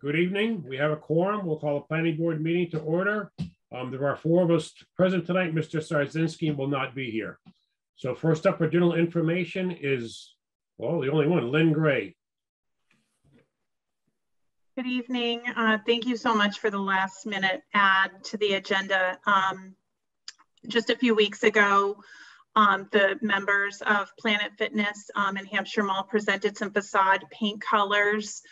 Good evening. We have a quorum. We'll call a planning board meeting to order. Um, there are four of us present tonight. Mr. Sarsynski will not be here. So first up for general information is, well, the only one, Lynn Gray. Good evening. Uh, thank you so much for the last minute add to the agenda. Um, just a few weeks ago, um, the members of Planet Fitness um, and Hampshire Mall presented some facade paint colors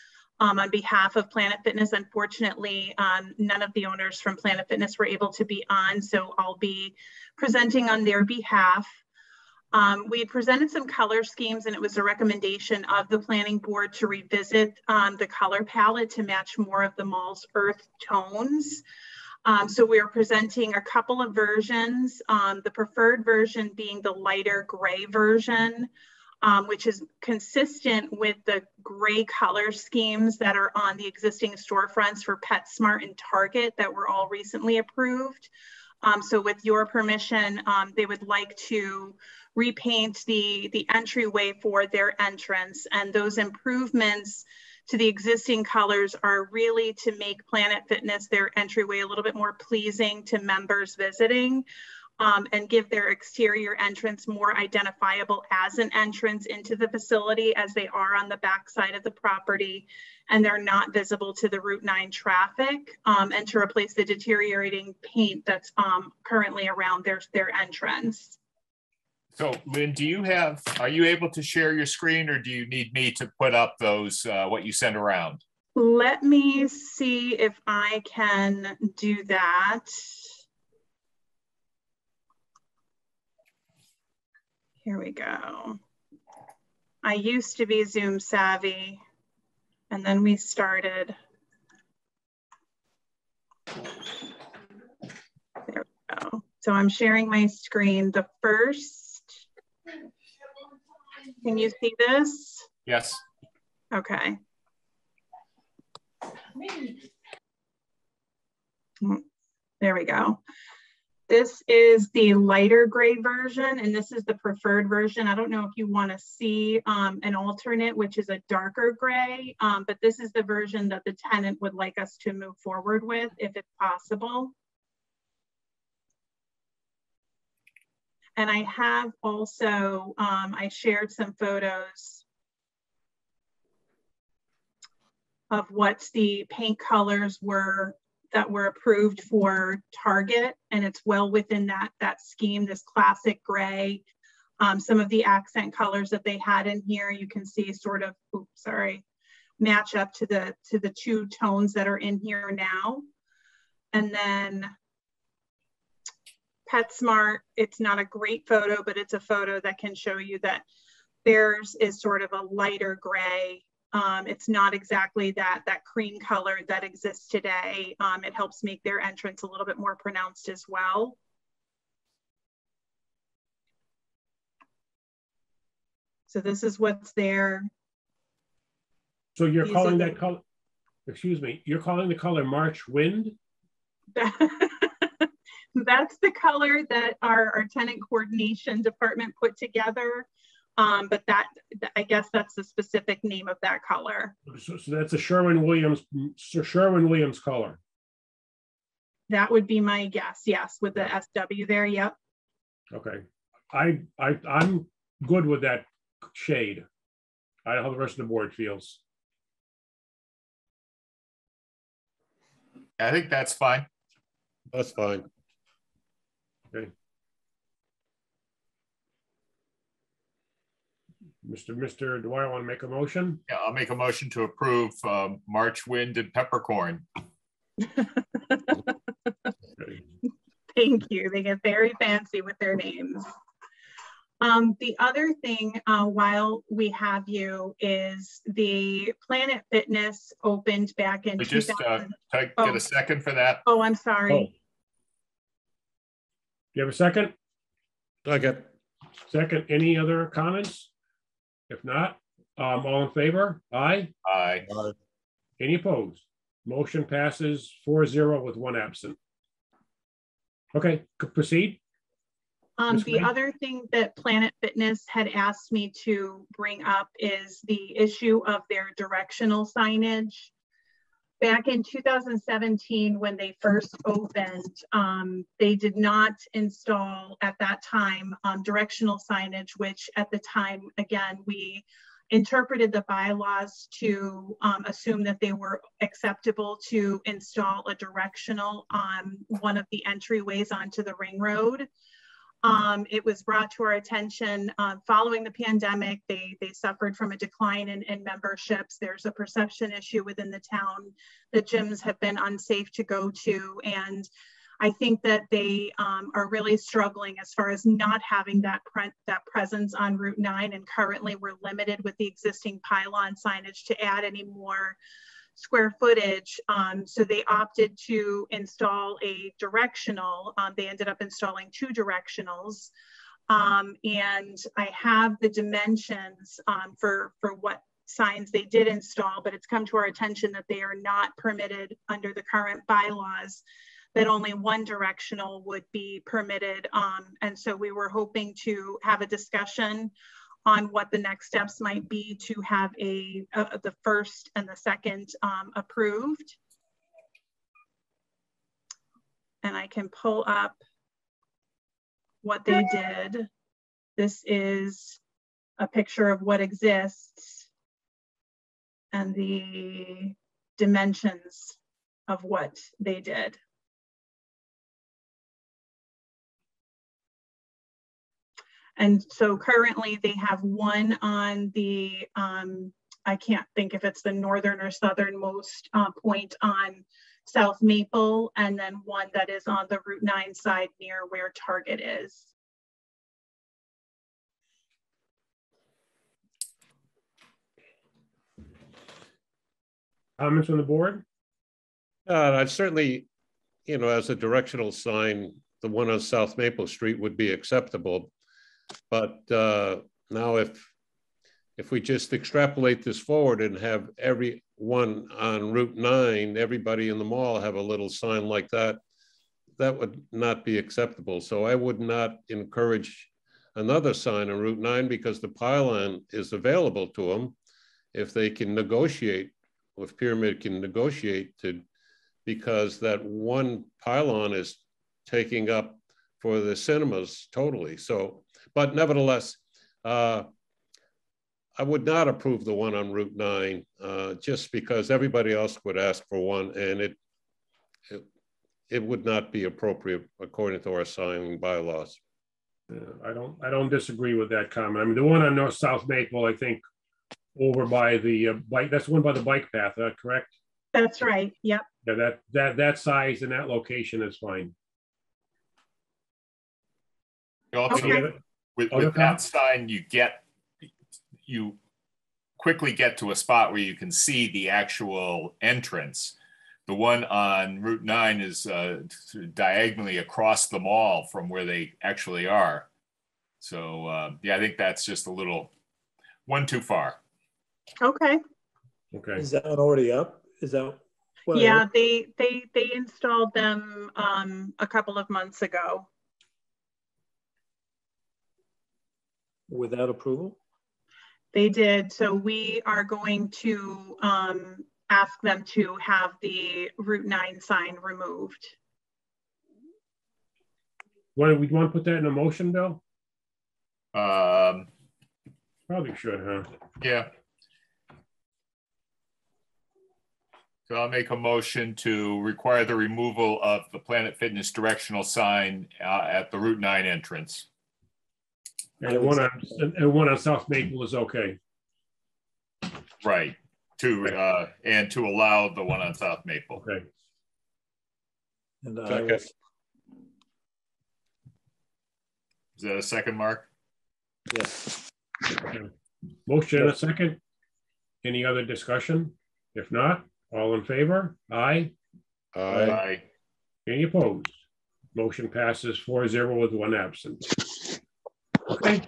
um, on behalf of Planet Fitness. Unfortunately, um, none of the owners from Planet Fitness were able to be on, so I'll be presenting on their behalf. Um, we presented some color schemes and it was a recommendation of the planning board to revisit um, the color palette to match more of the mall's earth tones. Um, so we are presenting a couple of versions, um, the preferred version being the lighter gray version, um, which is consistent with the gray color schemes that are on the existing storefronts for PetSmart and Target that were all recently approved. Um, so with your permission, um, they would like to repaint the, the entryway for their entrance and those improvements to the existing colors are really to make Planet Fitness their entryway a little bit more pleasing to members visiting um, and give their exterior entrance more identifiable as an entrance into the facility as they are on the backside of the property and they're not visible to the Route 9 traffic um, and to replace the deteriorating paint that's um, currently around their, their entrance. So Lynn, do you have, are you able to share your screen or do you need me to put up those, uh, what you sent around? Let me see if I can do that. Here we go. I used to be Zoom savvy and then we started. There we go. So I'm sharing my screen. The first can you see this? Yes. Okay. Hmm. There we go. This is the lighter gray version, and this is the preferred version. I don't know if you want to see um, an alternate, which is a darker gray, um, but this is the version that the tenant would like us to move forward with if it's possible. And I have also, um, I shared some photos of what the paint colors were that were approved for Target. And it's well within that, that scheme, this classic gray. Um, some of the accent colors that they had in here, you can see sort of, oops, sorry, match up to the, to the two tones that are in here now. And then PetSmart, it's not a great photo, but it's a photo that can show you that theirs is sort of a lighter gray. Um, it's not exactly that, that cream color that exists today. Um, it helps make their entrance a little bit more pronounced as well. So this is what's there. So you're These calling that color, excuse me, you're calling the color March Wind? that's the color that our, our tenant coordination department put together. Um, but that, I guess that's the specific name of that color. So, so that's a Sherwin Williams, Sherwin Williams color. That would be my guess. Yes, with the SW there. Yep. Okay. I, I, I'm good with that shade. I don't know how the rest of the board feels. I think that's fine. That's fine. Okay. Mr. Mr. Dwyer, want to make a motion? Yeah, I'll make a motion to approve um, March Wind and Peppercorn. Thank you. They get very fancy with their names. Um, the other thing uh, while we have you is the Planet Fitness opened back in. We just uh, get oh. a second for that. Oh, I'm sorry. Oh you have a second? Second. Second, any other comments? If not, um, all in favor? Aye. Aye. Aye. Any opposed? Motion passes 4-0 with one absent. Okay, proceed. Um, the other thing that Planet Fitness had asked me to bring up is the issue of their directional signage. Back in 2017, when they first opened, um, they did not install at that time um, directional signage, which at the time, again, we interpreted the bylaws to um, assume that they were acceptable to install a directional on one of the entryways onto the ring road. Um, it was brought to our attention uh, following the pandemic. They, they suffered from a decline in, in memberships. There's a perception issue within the town that gyms have been unsafe to go to. And I think that they um, are really struggling as far as not having that, pre that presence on Route 9. And currently we're limited with the existing pylon signage to add any more square footage. Um, so they opted to install a directional. Um, they ended up installing two directionals. Um, and I have the dimensions um, for, for what signs they did install, but it's come to our attention that they are not permitted under the current bylaws that only one directional would be permitted. Um, and so we were hoping to have a discussion on what the next steps might be to have a, a the first and the second um, approved. And I can pull up what they did. This is a picture of what exists and the dimensions of what they did. And so currently they have one on the, um, I can't think if it's the northern or southernmost uh, point on South Maple, and then one that is on the Route 9 side near where Target is. Comments on the board? Uh, I'd certainly, you know, as a directional sign, the one on South Maple Street would be acceptable. But uh, now if if we just extrapolate this forward and have every one on Route 9, everybody in the mall have a little sign like that, that would not be acceptable. So I would not encourage another sign on Route 9 because the pylon is available to them if they can negotiate, if Pyramid can negotiate to, because that one pylon is taking up for the cinemas totally. So but nevertheless, uh, I would not approve the one on Route 9 uh, just because everybody else would ask for one and it, it, it would not be appropriate according to our signing bylaws. Uh, I don't I don't disagree with that comment. I mean, the one on North South Maple, I think, over by the uh, bike. That's the one by the bike path. Uh, correct? That's right. Yep. Yeah, that that that size and that location is fine. Okay. with, Other with that sign, you get, you quickly get to a spot where you can see the actual entrance. The one on Route 9 is uh, diagonally across the mall from where they actually are. So, uh, yeah, I think that's just a little, one too far. Okay. Okay. Is that already up? Is that? well, Yeah, they they they installed them um, a couple of months ago. Without approval? They did. So we are going to um, ask them to have the Route 9 sign removed. Want we want to put that in a motion, Bill? Um, Probably should, huh? yeah. So I'll make a motion to require the removal of the Planet Fitness directional sign uh, at the Route 9 entrance. And one on and one on South Maple is okay. Right, to, uh, and to allow the one on South Maple. Okay. And I Second. Is that a second, Mark? yes, Motion and a second. Any other discussion? If not, all in favor? Aye. I, Aye. Any opposed? Motion passes 4-0 with one absent. Okay,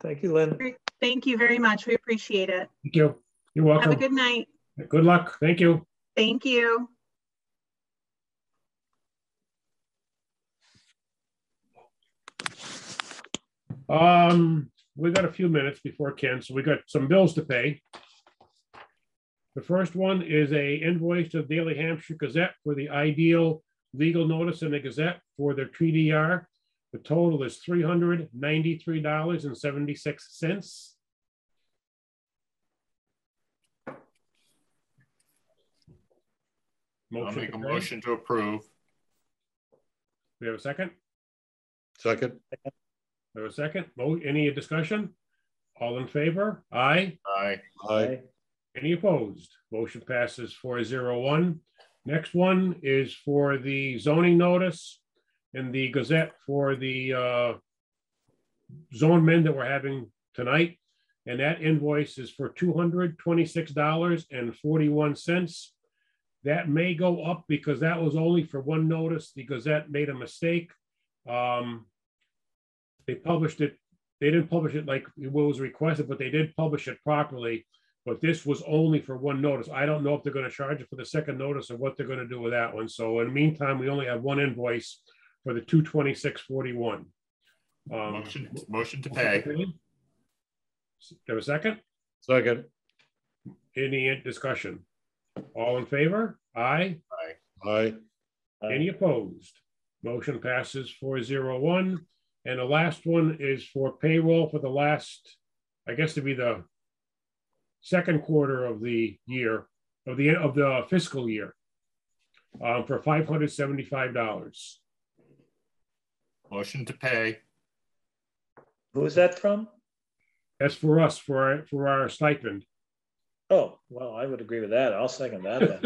thank you, Lynn. Thank you very much. We appreciate it. thank you. You're welcome. Have a good night. Good luck. Thank you. Thank you. Um, we got a few minutes before Ken, so we got some bills to pay. The first one is a invoice to the Daily Hampshire Gazette for the ideal legal notice in the Gazette for the TDR. The total is three hundred ninety-three dollars and seventy-six cents. I'll make a to motion to approve. We have a second? Second, We have a second? Mo- Any discussion? All in favor? Aye. Aye. aye, Any opposed? Motion passes four zero one. Next one is for the zoning notice in the Gazette for the uh, zone men that we're having tonight. And that invoice is for two hundred twenty-six dollars and forty-one cents. That may go up because that was only for one notice. The Gazette made a mistake. Um, They published it, they didn't publish it like it was requested, but they did publish it properly. But this was only for one notice. I don't know if they're gonna charge it for the second notice or what they're gonna do with that one. So in the meantime, we only have one invoice for the two twenty-six forty-one. Um, Motion, motion to pay. Have a second? second, Any discussion? All in favor? Aye. Aye. aye, Any opposed? Motion passes four zero one. And the last one is for payroll for the last, I guess to be the second quarter of the year, of the, of the fiscal year. Um, for five hundred seventy-five dollars. Motion to pay. Who's that from? That's for us, for, our for our stipend. Oh, well, I would agree with that. I'll second that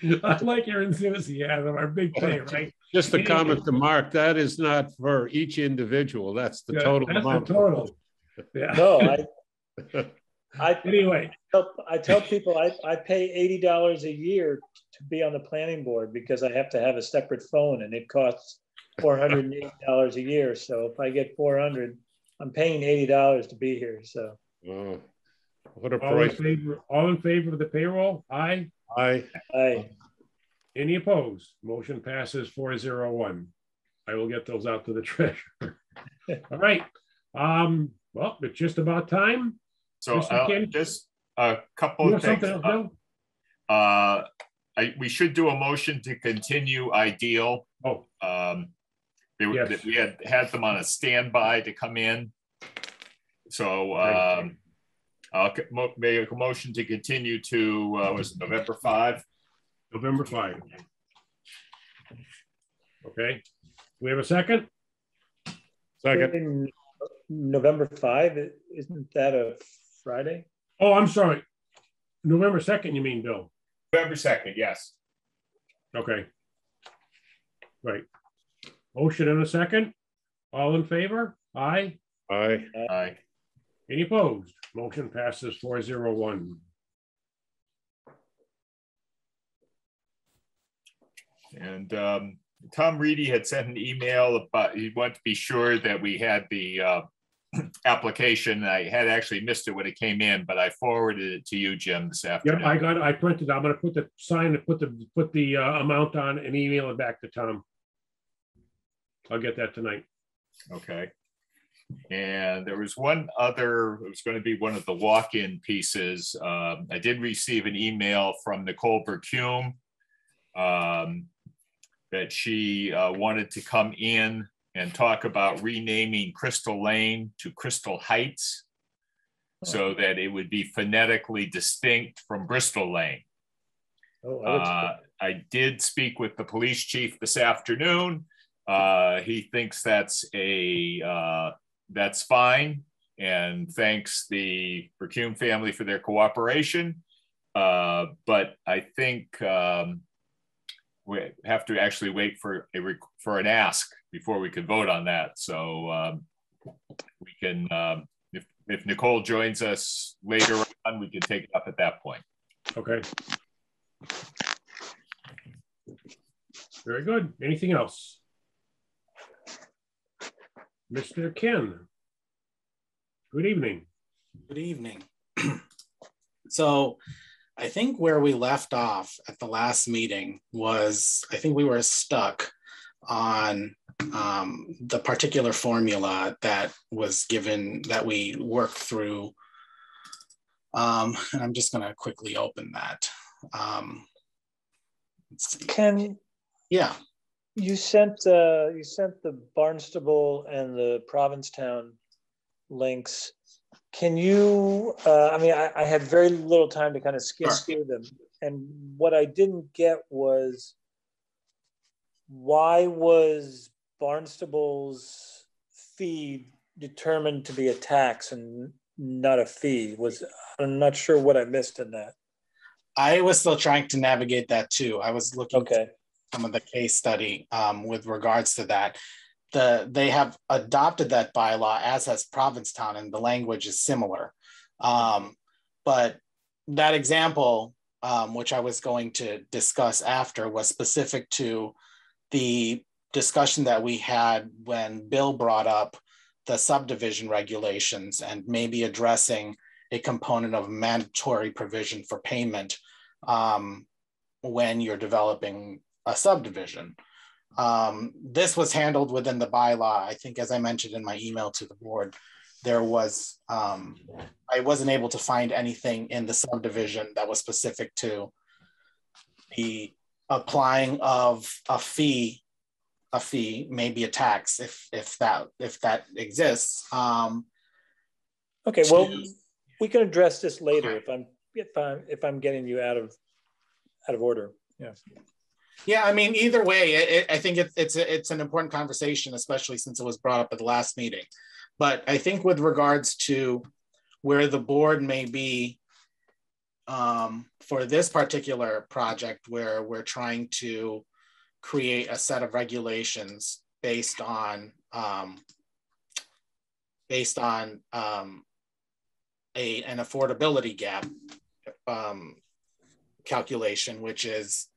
then. I like your enthusiasm, our big pay, oh, right? just a comment to Mark, that is not for each individual, that's the Yeah, total that's the amount. Total. Yeah, No, I, I, anyway, tell- I tell people I, I pay eighty dollars a year to be on the planning board because I have to have a separate phone and it costs four hundred and eighty dollars a year. So if I get four hundred, I'm paying eighty dollars to be here. So Oh, What a all in favor, all in favor of the payroll? Aye. aye, Aye. Any opposed? Motion passes four zero one. I will get those out to the treasurer. All right, um, well, it's just about time. So uh, just a couple of things. something? Uh, I, we should do a motion to continue ideal. Oh, Um, they were, Yes. we had had them on a standby to come in. So, um, I'll make a motion to continue to, uh, was it November five? November five. Okay, we have a second? second, in November five, isn't that a Friday? Oh, I'm sorry. November second, you mean, Bill? November second, yes. Okay. Right. Motion in a second. All in favor? Aye. aye, Aye. Any opposed? Motion passes four zero one. And um, Tom Reedy had sent an email about, he wanted to be sure that we had the uh, application. I had actually missed it when it came in, but I forwarded it to you, Jim, this Yep, afternoon. I got, it. I printed, I'm gonna put the sign, put the, put the uh, amount on and email it back to Tom. I'll get that tonight. Okay. And there was one other, it was going to be one of the walk-in pieces. Um, I did receive an email from Nicole Bercume um, that she uh, wanted to come in and talk about renaming Crystal Lane to Crystal Heights so that it would be phonetically distinct from Bristol Lane. Oh, I Uh, I did speak with the police chief this afternoon. Uh, he thinks that's a, uh, that's fine and thanks the Bercume family for their cooperation. Uh, but I think, um, we have to actually wait for a, rec- for an ask before we can vote on that. So, um, we can, um, if, if Nicole joins us later on, we can take it up at that point. Okay. Very good. Anything else? Mr. Ken. Good evening. Good evening. so I think where we left off at the last meeting was I think we were stuck on um, the particular formula that was given that we worked through Um, and I'm just gonna quickly open that. Um. Ken, Yeah, you sent, uh, you sent the Barnstable and the Provincetown links. Can you, uh, I mean, I, I had very little time to kind of skim Sure. through them. And what I didn't get was why was Barnstable's fee determined to be a tax and not a fee? Was, I'm not sure what I missed in that. I was still trying to navigate that too. I was looking Okay, some of the case study um, with regards to that. The they have adopted that bylaw as has Provincetown, and the language is similar. Um, but that example, um, which I was going to discuss after, was specific to the discussion that we had when Bill brought up the subdivision regulations and maybe addressing a component of mandatory provision for payment um, when you're developing a subdivision. Um, this was handled within the bylaw. I think, as I mentioned in my email to the board, there was, um, I wasn't able to find anything in the subdivision that was specific to the applying of a fee, a fee, maybe a tax, if if that if that exists. Um, okay, well, we can address this later if I'm, if I'm, if I'm getting you out of, out of order. Yeah. Yeah, I mean, either way, it, it- I think it's it's a- it's an important conversation, especially since it was brought up at the last meeting. But I think with regards to where the board may be um, for this particular project, where we're trying to create a set of regulations based on um, based on um, a an affordability gap um, calculation, which is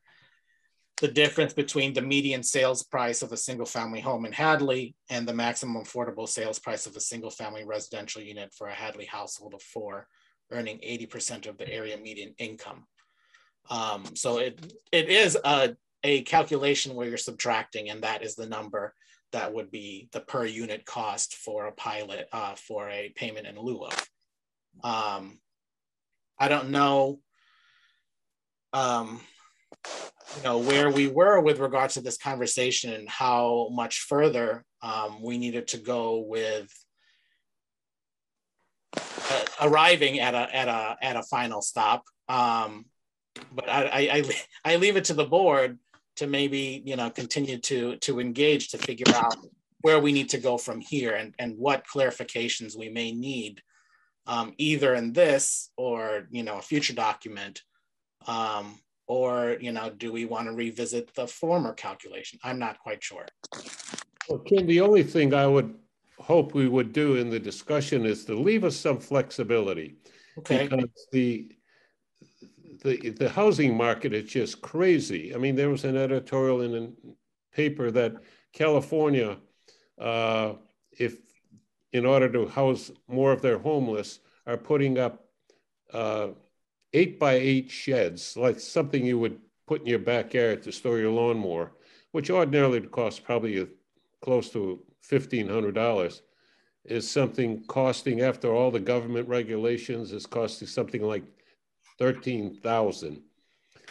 the difference between the median sales price of a single family home in Hadley and the maximum affordable sales price of a single family residential unit for a Hadley household of four, earning 80% of the area median income. Um, so it, it is a, a calculation where you're subtracting, and that is the number that would be the per unit cost for a pilot uh, for a payment in lieu of. Um, I don't know. Um, you know where we were with regards to this conversation and how much further um, we needed to go with uh, arriving at a at a at a final stop. Um, but I I I leave it to the board to maybe you know continue to to engage to figure out where we need to go from here and and what clarifications we may need um, either in this or you know a future document um, or you know do we want to revisit the former calculation? I'm not quite sure. Well, Kim, the only thing I would hope we would do in the discussion is to leave us some flexibility. okay. Because the, the, the housing market is just crazy. I mean, there was an editorial in a paper that California, uh, if, in order to house more of their homeless, are putting up uh, eight by eight sheds, like something you would put in your backyard to store your lawnmower, which ordinarily would cost probably close to fifteen hundred dollars, is something costing, after all the government regulations, is costing something like thirteen thousand.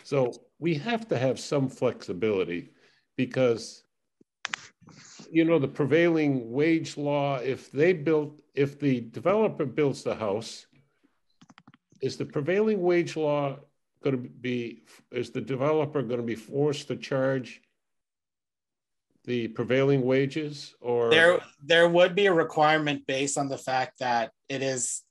So we have to have some flexibility because you know, the prevailing wage law, if they built, if the developer builds the house, is the prevailing wage law going to be, is the developer going to be forced to charge the prevailing wages or? there there would be a requirement based on the fact that it is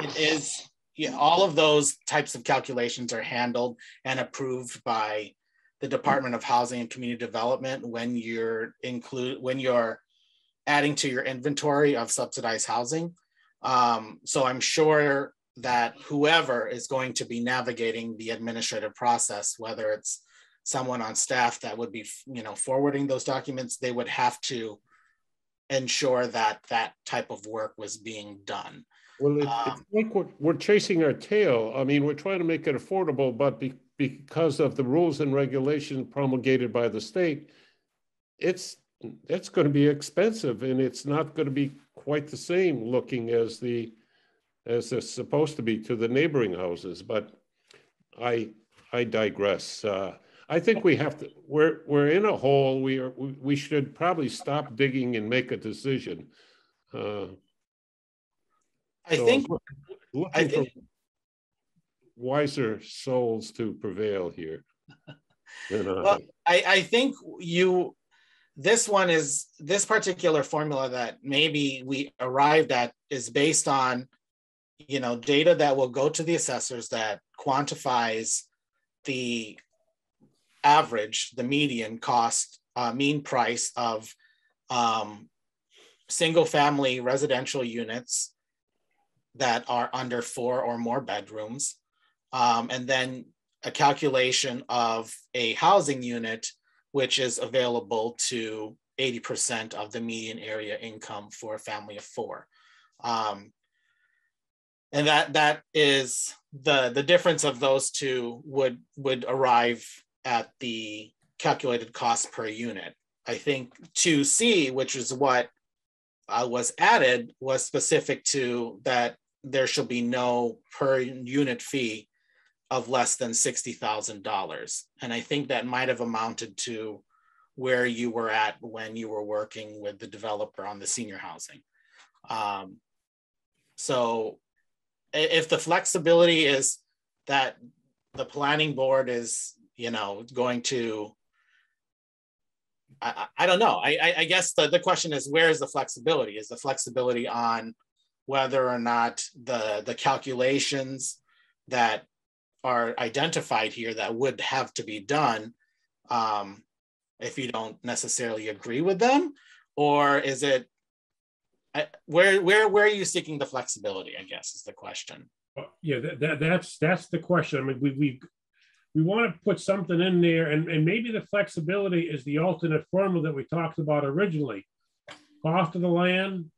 it is yeah, all of those types of calculations are handled and approved by the Department of Housing and Community Development when you're include when you're adding to your inventory of subsidized housing. Um, so I'm sure that whoever is going to be navigating the administrative process, whether it's someone on staff that would be, you know, forwarding those documents, they would have to ensure that that type of work was being done. Well, it- it's Um, like we're, we're chasing our tail. I mean, we're trying to make it affordable, but be, because of the rules and regulations promulgated by the state, it's, it's going to be expensive and it's not going to be quite the same looking as the as it's supposed to be to the neighboring houses, but I, I digress. Uh, I think we have to, we're, we're in a hole. We are, we we should probably stop digging and make a decision. Uh, I so think, look- I Looking for wiser souls to prevail here. I. Well, I, I think you, this one is, this particular formula that maybe we arrived at is based on, you know, data that will go to the assessors that quantifies the average, the median cost, uh, mean price of um, single-family residential units that are under four or more bedrooms. Um, and then a calculation of a housing unit, which is available to 80% of the median area income for a family of four. Um, and that that is the the difference of those two would would arrive at the calculated cost per unit. I think 2C, which is what uh, was added, was specific to that there shall be no per unit fee of less than $60,000. And I think that might have amounted to where you were at when you were working with the developer on the senior housing. Um, so if the flexibility is that the planning board is, you know, going to, I, I, don't know. I, I, I guess the, the question is, where is the flexibility? Is the flexibility on whether or not the, the calculations that are identified here that would have to be done um, if you don't necessarily agree with them, or is it where where where are you seeking the flexibility? I guess is the question. Uh, Yeah, that, that, that's, that's the question. I mean, we, we, we want to put something in there and, and maybe the flexibility is the alternate formula that we talked about originally. Cost of the land,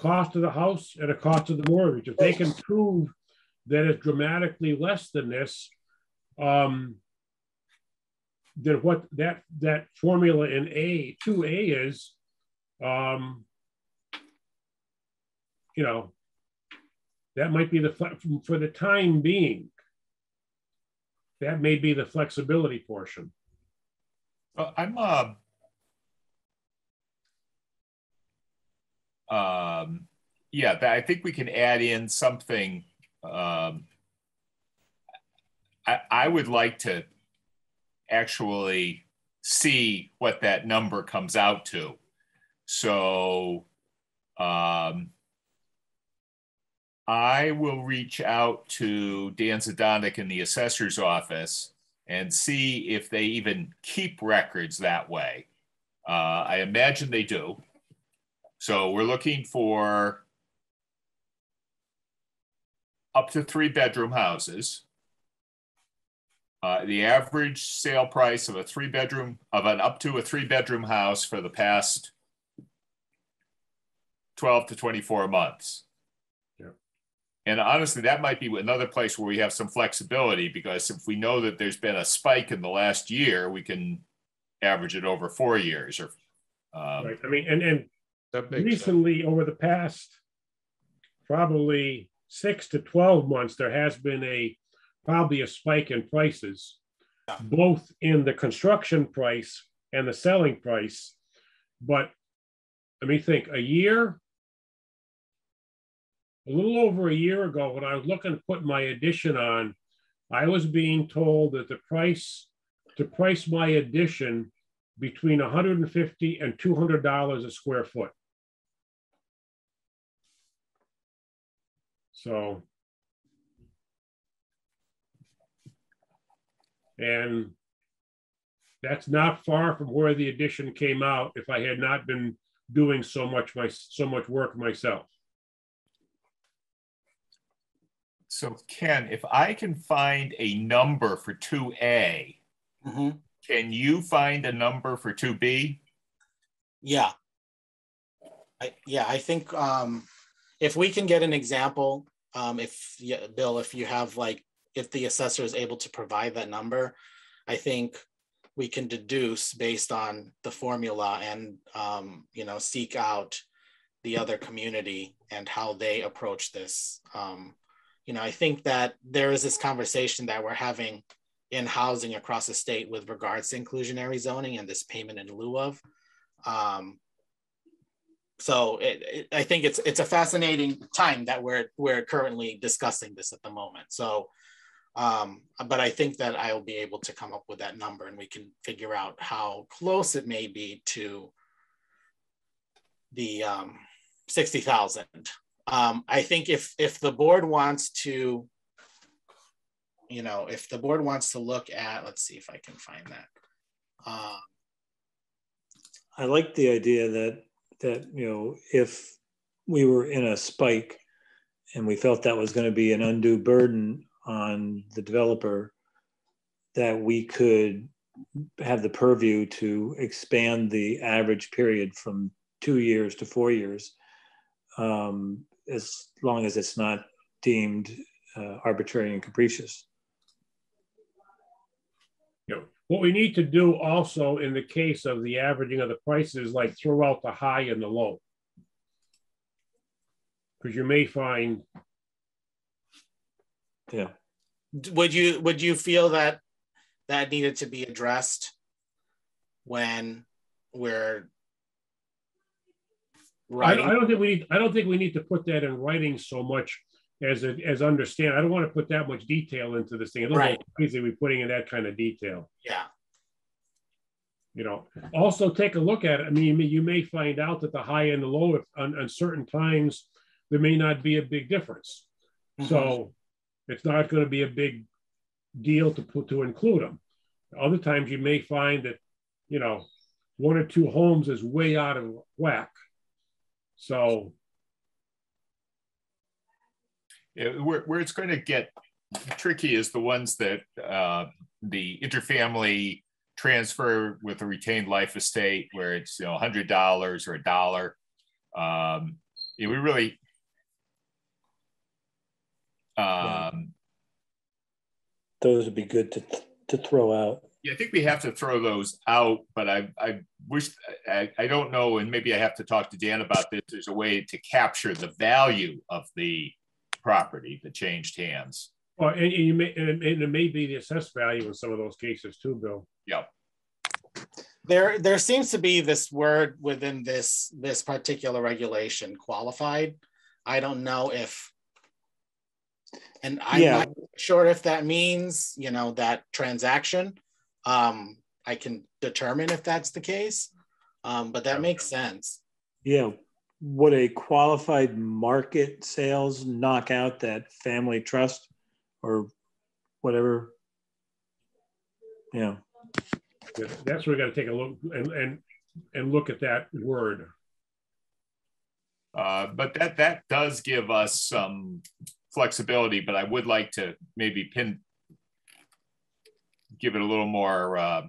cost of the house, and a cost of the mortgage. If they can prove that it's dramatically less than this, um, then what that, that formula in A, two A is, um, you know, that might be the, for the time being. That may be the flexibility portion. Uh, I'm, uh, um, yeah, I think we can add in something. Um, I, I would like to actually see what that number comes out to. So, um, I will reach out to Dan Zadonik in the assessor's office and see if they even keep records that way. Uh, I imagine they do. So we're looking for up to three bedroom houses. Uh, the average sale price of a three bedroom, of an up to a three bedroom house for the past 12 to 24 months. And honestly, that might be another place where we have some flexibility because if we know that there's been a spike in the last year, we can average it over four years or. Um, Right, I mean, and, and Makes sense. recently, over the past probably six to 12 months, there has been a, probably a spike in prices, both in the construction price and the selling price. But let me think, a year, a little over a year ago, when I was looking to put my addition on, I was being told that the price, to price my addition between 150 and 200 dollars a square foot. So. And that's not far from where the addition came out if I had not been doing so much my, so much work myself. So Ken, if I can find a number for two A, Mhm. can you find a number for two B? Yeah. I, yeah, I think um, if we can get an example, um, if yeah, Bill, if you have like, if the assessor is able to provide that number, I think we can deduce based on the formula and um, you know seek out the other community and how they approach this. Um, you know, I think that there is this conversation that we're having in housing across the state with regards to inclusionary zoning and this payment in lieu of. Um, so it, it, I think it's it's a fascinating time that we're we're currently discussing this at the moment. So, um, but I think that I will be able to come up with that number and we can figure out how close it may be to the um, sixty thousand. Um, I think if if the board wants to, you know, if the board wants to look at, let's see if I can find that. Um, I like the idea that, that, you know, if we were in a spike and we felt that was gonna be an undue burden on the developer, that we could have the purview to expand the average period from two years to four years. Um, as long as it's not deemed uh, arbitrary and capricious. You know, what we need to do also in the case of the averaging of the prices, like throw out the high and the low. Because you may find, Yeah. would you would you feel that that needed to be addressed when we're I. I don't think we need, I don't think we need to put that in writing so much as a, as understand. I don't want to put that much detail into this thing. I don't know Right. crazy we putting in that kind of detail. yeah, you know also take a look at it i mean you may, find out that the high and the low if, on, on certain times there may not be a big difference mm-hmm. so it's not going to be a big deal to put to include them other times you may find that you know one or two homes is way out of whack so Yeah, where, where it's going to get tricky is the ones that uh, the interfamily transfer with a retained life estate where it's you know hundred dollars or a dollar. Um, really um, Those would be good to, to throw out. yeah, I think we have to throw those out, but I, I wish, I, I don't know, and maybe I have to talk to Dan about this. There's a way to capture the value of the property that changed hands. well, and, and you may and, and it may be the assessed value in some of those cases too bill Yeah, there there seems to be this word within this this particular regulation qualified i don't know if and i'm Yeah. not sure if that means you know that transaction um i can determine if that's the case um but that makes sense Yeah. Would a qualified market sales knock out that family trust or whatever? Yeah. Yeah, that's where we got to take a look and and and look at that word uh, but that, that does give us some flexibility, but I would like to maybe pin, give it a little more, uh,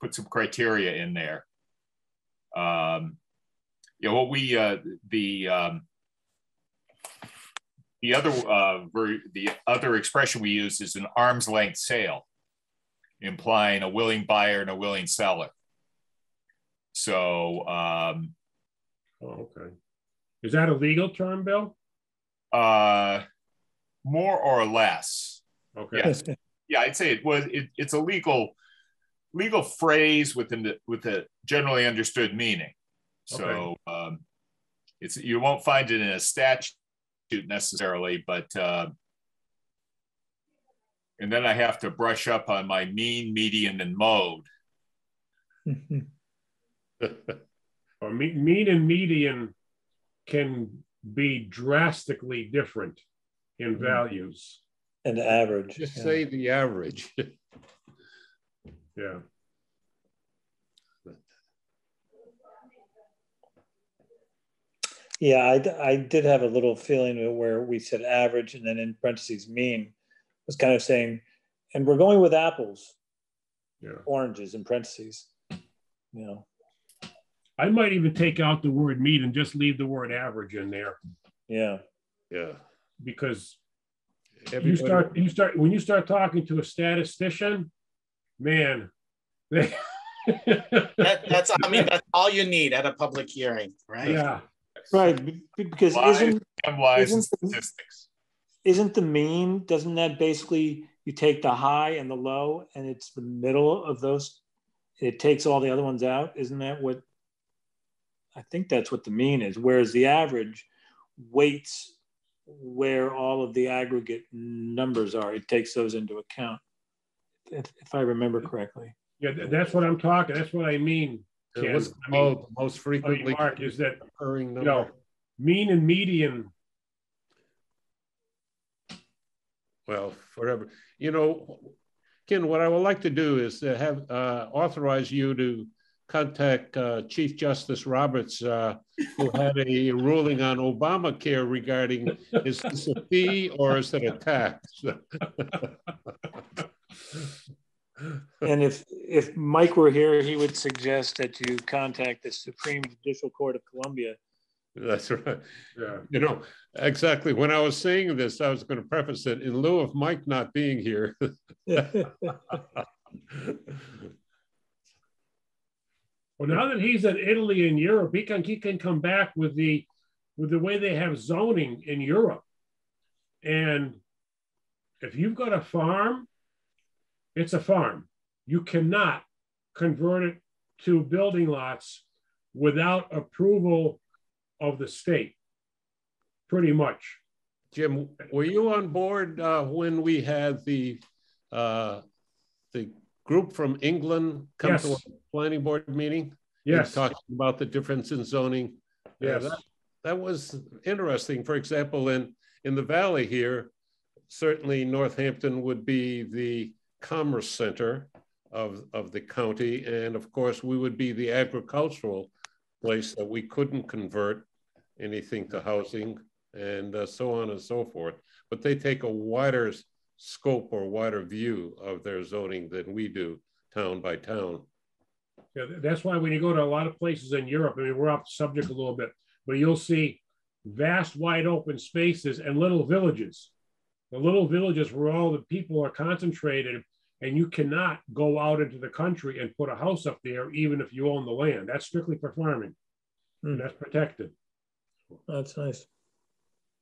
put some criteria in there. Um, know, what we, uh, the, um, the other, uh, ver- the other expression we use is an arm's length sale, implying a willing buyer and a willing seller. So, um, oh, okay is that a legal term bill uh, more or less. okay Yes. Yeah, I'd say it was. It, it's a legal legal phrase within the with a generally understood meaning. So um, it's you won't find it in a statute necessarily, but uh, and then I have to brush up on my mean, median, and mode. or mean and median can be drastically different in values and average. Just yeah. say the average. yeah Yeah, I did have a little feeling where we said average and then in parentheses mean was kind of saying, and we're going with apples, yeah oranges in parentheses. You know, i might even take out the word mean and just leave the word average in there yeah, Yeah. because you start you start when you start talking to a statistician man they That, that's, I mean, that's all you need at a public hearing, right? Yeah, Right, be- be- because Live. isn't, And wise and Isn't the- statistics. isn't the mean, doesn't that basically, you take the high and the low and it's the middle of those? It takes all the other ones out, isn't that what? I think that's what the mean is, whereas the average weights where all of the aggregate numbers are, it takes those into account. If, if I remember correctly. yeah, that's what I'm talking, that's what I mean. Ken. what's I mean, the most I frequently mean, Mark, is that, occurring you know, mean and median, Well, forever. You know, Ken, what I would like to do is to have uh, authorize you to contact uh, Chief Justice Roberts, uh, who had a ruling on Obamacare regarding is this a fee or is it a tax? And if, if Mike were here, he would suggest that you contact the Supreme Judicial Court of Columbia. That's right. yeah. You know, exactly. When I was saying this, I was going to preface it in lieu of Mike not being here. Well, now that he's in Italy and Europe, he can he can come back with the with the way they have zoning in Europe. And if you've got a farm, it's a farm. You cannot convert it to building lots without approval of the state. Pretty much. Jim, were you on board uh, when we had the uh, the group from England come to a planning board meeting? Yes. Talking about the difference in zoning. Yeah, Yes. that, that was interesting. For example, in, in the valley here, certainly Northampton would be the commerce center of, of the county. And of course, we would be the agricultural place that we couldn't convert anything to housing and uh, so on and so forth. But they take a wider scope or wider view of their zoning than we do, town by town. Yeah, that's why when you go to a lot of places in Europe, I mean, we're off the subject a little bit, but you'll see vast, wide open spaces and little villages. The little villages where all the people are concentrated, and you cannot go out into the country and put a house up there, even if you own the land. That's strictly for farming. And Hmm. that's protected. That's nice.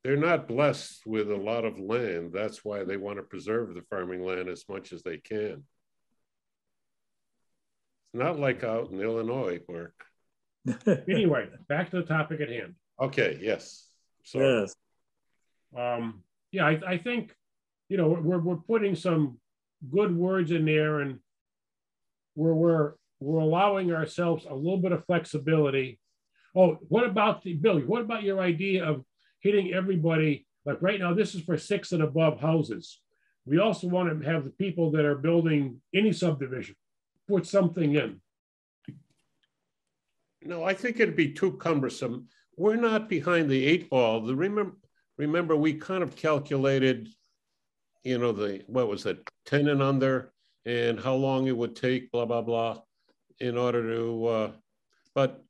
They're not blessed with a lot of land. That's why they want to preserve the farming land as much as they can. It's not like out in Illinois, Mark. Anyway, back to the topic at hand. Okay, yes. So Yes. um, yeah, I, I think, you know, we're, we're putting some good words in there and we're, we're, we're allowing ourselves a little bit of flexibility. Oh, what about the, Billy, what about your idea of hitting everybody? Like right now, this is for six and above houses. We also want to have the people that are building any subdivision, put something in. no, I think it'd be too cumbersome. We're not behind the eight ball. The remember, remember, we kind of calculated, you know, the what was it, 10 and under, and how long it would take, blah, blah, blah, in order to uh, but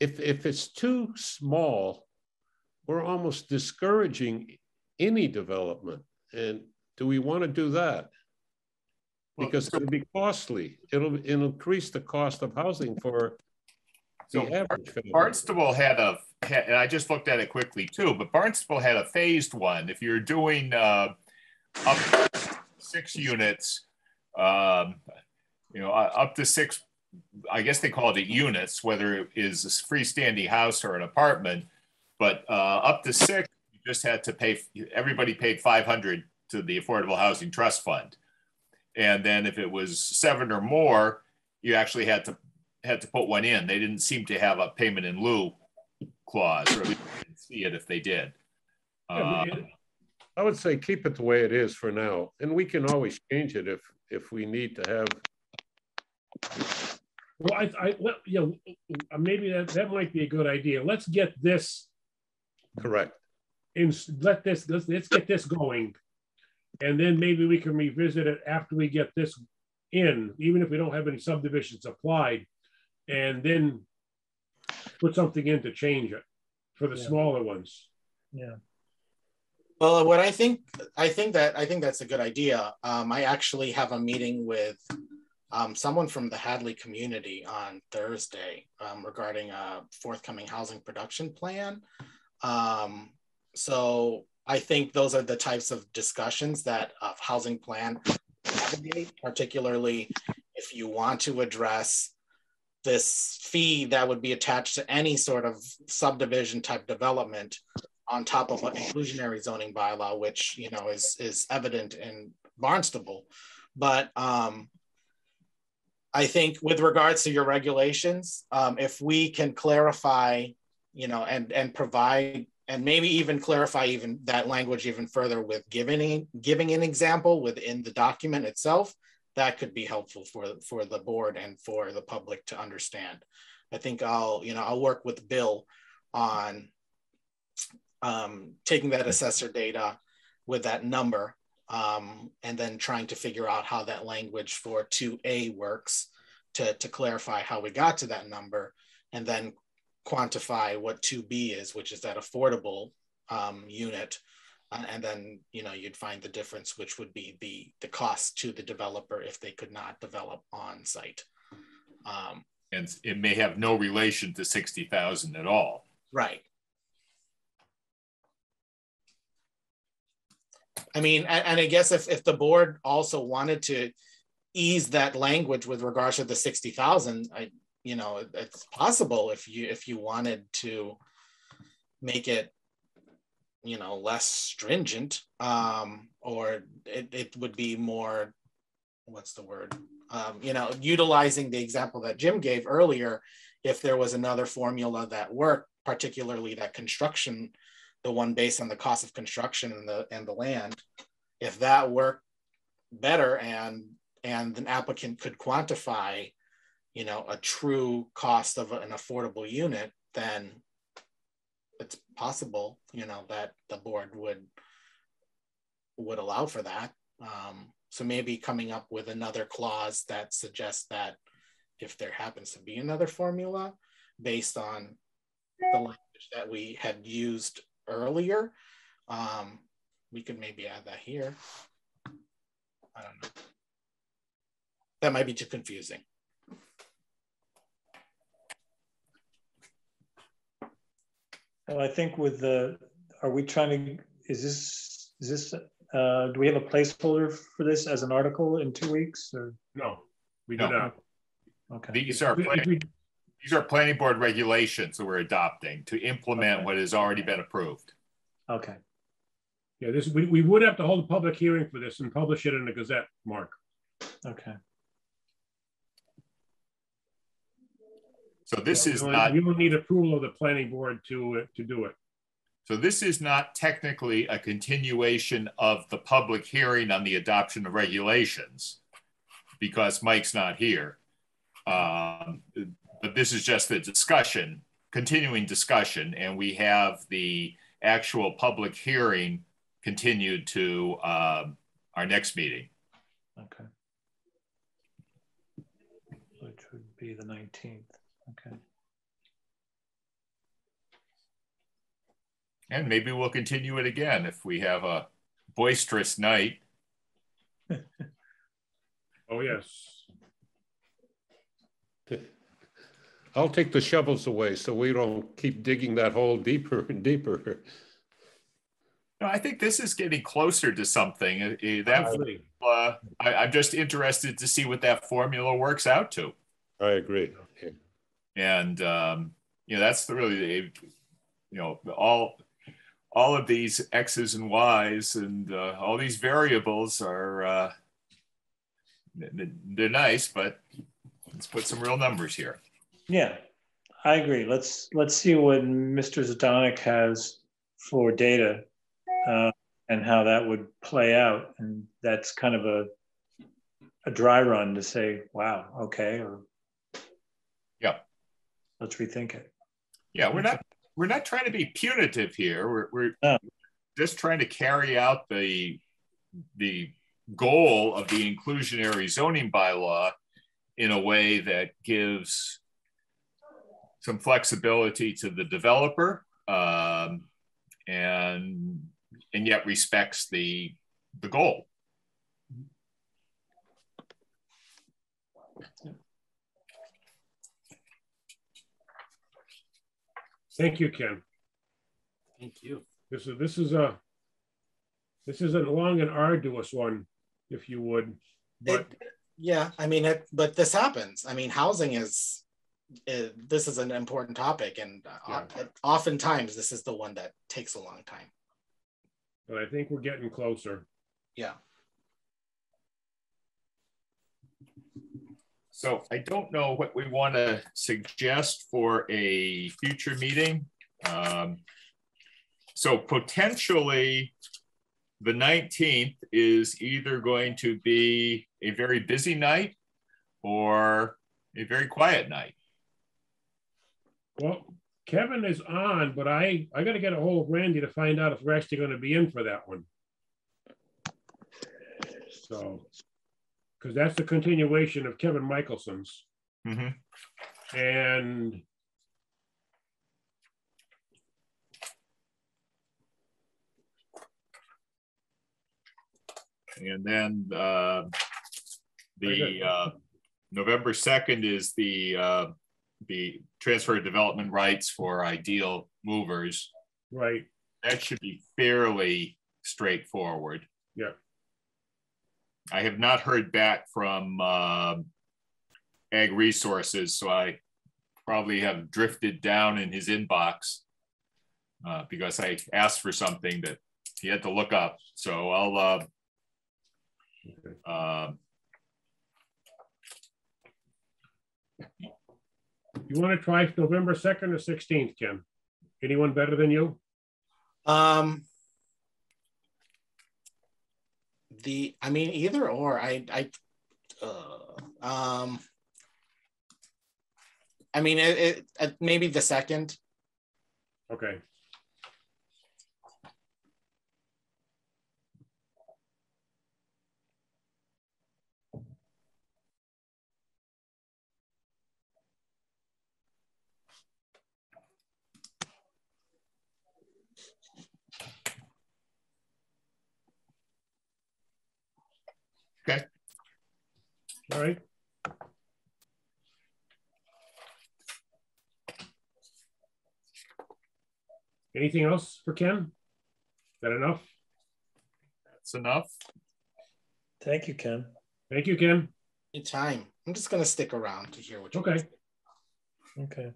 if if it's too small, we're almost discouraging any development. And do we want to do that? Well, Because it'll be costly. It'll, it'll increase the cost of housing for the So average family. Barnstable had a, and I just looked at it quickly too, but Barnstable had a phased one. If you're doing uh, up to six units, um, you know, uh, up to six, I guess they called it units, whether it is a freestanding house or an apartment. But uh, up to six, you just had to pay, everybody paid 500 to the Affordable Housing Trust Fund. And then if it was seven or more, you actually had to had to put one in. They didn't seem to have a payment in lieu clause, or at least I see it if they did. Uh, I would say keep it the way it is for now, and we can always change it if, if we need to have, Well, I, I, let- you know, maybe that, that might be a good idea. Let's get this correct. and let this, let's, let's get this going. And then maybe we can revisit it after we get this in, even if we don't have any subdivisions applied. And then put something in to change it for the Yeah. smaller ones. Yeah. Well, what I think, I think that I think that's a good idea. Um, I actually have a meeting with um, someone from the Hadley community on Thursday um, regarding a forthcoming housing production plan. Um, so I think those are the types of discussions that a housing plan particularly if you want to address this fee that would be attached to any sort of subdivision type development on top of an inclusionary zoning bylaw, which you know is is evident in Barnstable. But um, I think with regards to your regulations, um, if we can clarify, you know, and and provide and maybe even clarify even that language even further with giving giving an example within the document itself, that could be helpful for for the board and for the public to understand. I think I'll you know I'll work with Bill on um, taking that assessor data with that number um, and then trying to figure out how that language for 2A works to, to clarify how we got to that number and then quantify what 2B is, which is that affordable um, unit. And then, you know, you'd find the difference, which would be the, the cost to the developer if they could not develop on site. Um, and it may have no relation to 60,000 at all. Right. I mean, and, and I guess if, if the board also wanted to ease that language with regards to the 60,000, I, you know, it's possible if you, if you wanted to make it, you know, less stringent, um, or it, it would be more, what's the word? Um, you know, utilizing the example that Jim gave earlier, if there was another formula that worked, particularly that construction the one based on the cost of construction and the and the land, if that worked better and and an applicant could quantify, you know, a true cost of an affordable unit, then it's possible, you know, that the board would would allow for that. Um, so maybe coming up with another clause that suggests that if there happens to be another formula based on the language that we had used earlier. Um, we could maybe add that here. I don't know. That might be too confusing. Well, I think with the, are we trying to, is this, is this, uh, do we have a placeholder for this as an article in two weeks or? No, we No. do not. Okay, These are, We- planning- we- these are planning board regulations that we're adopting to implement Okay. what has already been approved. okay, Yeah, this, we, we would have to hold a public hearing for this and publish it in the Gazette, Mark. okay. So this We is don't- not, We don't need approval of the planning board to, uh, to do it. so this is not technically a continuation of the public hearing on the adoption of regulations because Mike's not here. Um, But this is just a discussion, continuing discussion, and we have the actual public hearing continued to um, our next meeting. Okay. Which would be the 19th, okay. And maybe we'll continue it again if we have a boisterous night. Oh, yes. I'll take the shovels away so we don't keep digging that hole deeper and deeper. No, I think this is getting closer to something. Uh, uh, That, Hopefully. uh, I, I'm just interested to see what that formula works out to. I agree. Yeah. And, um, you know, that's the really, you know, all, all of these X's and Y's and uh, all these variables are, uh, they're nice, but let's put some real numbers here. Yeah, I agree. Let's, let's see what Mr. Zgrodnik has for data uh, and how that would play out. And that's kind of a, a dry run to say, wow, okay, or Yep. let's rethink it. Yeah, we're not, we're not trying to be punitive here. We're, we're No. just trying to carry out the, the goal of the inclusionary zoning bylaw in a way that gives some flexibility to the developer um, and and yet respects the the goal. Thank you, Ken. Thank you. This is, this is a, this is a long and arduous one, if you would. But It, yeah, I mean, it, but this happens. I mean, housing is, uh this is an important topic, and uh, oftentimes this is the one that takes a long time. but I think we're getting closer. Yeah. So I don't know what we want to suggest for a future meeting. Um, So potentially, the 19th is either going to be a very busy night or a very quiet night. Well, Kevin is on, but I, I gotta get a hold of Randy to find out if we're actually gonna be in for that one. So, because that's the continuation of Kevin Michelson's. Mhm. And And then uh, the uh, November 2nd is the uh, the transfer of development rights for ideal movers. right, That should be fairly straightforward. Yeah. I have not heard back from um Ag Resources, so I probably have drifted down in his inbox uh, because I asked for something that he had to look up. So I'll uh, Okay. um, you wanna try November second or sixteenth, Ken? Anyone better than you? Um, the I mean, either or. I I uh, um. I mean, it, it, it maybe the second. Okay. All right. Anything else for Ken? That enough? that's enough. Thank you, Ken. Thank you, Ken. Anytime. I'm just gonna stick around to hear what you Okay. guys- Okay.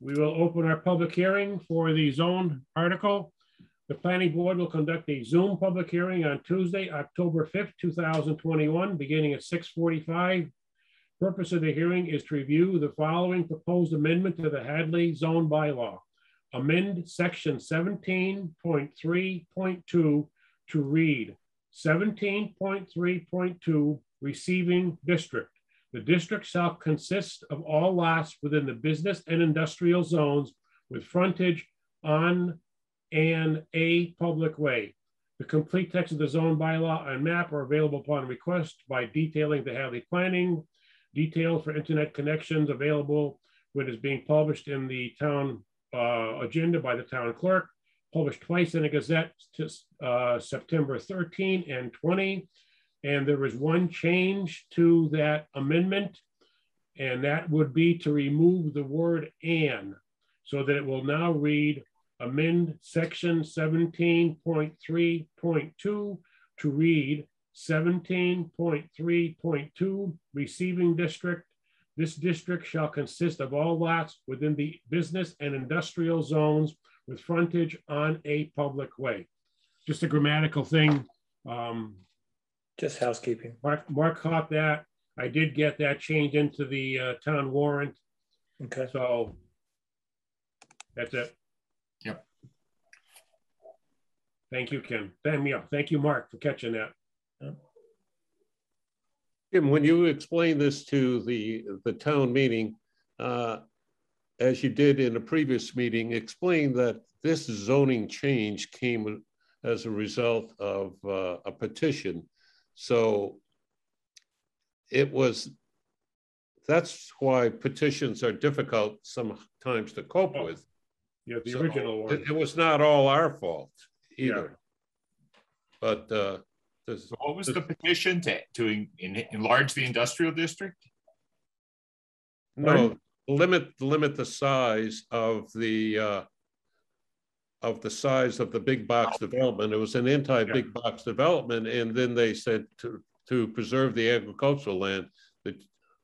We will open our public hearing for the zone article. The planning board will conduct a Zoom public hearing on Tuesday, October fifth, two thousand twenty-one, beginning at six forty-five. Purpose of the hearing is to review the following proposed amendment to the Hadley zone bylaw. Amend section seventeen point three point two to read seventeen point three point two receiving district. The district shall consist of all lots within the business and industrial zones with frontage on and a public way. The complete text of the zone bylaw and map are available upon request by detailing the Hadley planning. Details for internet connections available when it's being published in the town uh, agenda by the town clerk. Published twice in the Gazette, to, uh, September 13 and 20. And there is one change to that amendment, and that would be to remove the word "and," so that it will now read amend section seventeen point three point two to read seventeen point three point two receiving district. This district shall consist of all lots within the business and industrial zones with frontage on a public way. Just a grammatical thing. Um, Just housekeeping. Mark, Mark caught that. I did get that change into the uh, town warrant, Okay. so that's it. Yep. Thank you, Kim. Thank you, thank you, Mark, for catching that. Jim, when you explained this to the, the town meeting, uh, as you did in a previous meeting, explain that this zoning change came as a result of uh, a petition. So it was, that's why petitions are difficult sometimes to cope Oh, with. Yeah, the So original one. It, it was not all our fault either. But uh, this, So What was the petition to, to en- enlarge the industrial district? No, limit, limit the size of the, uh, of the size of the big box development. It was an anti-big box development, and then they said to, to preserve the agricultural land,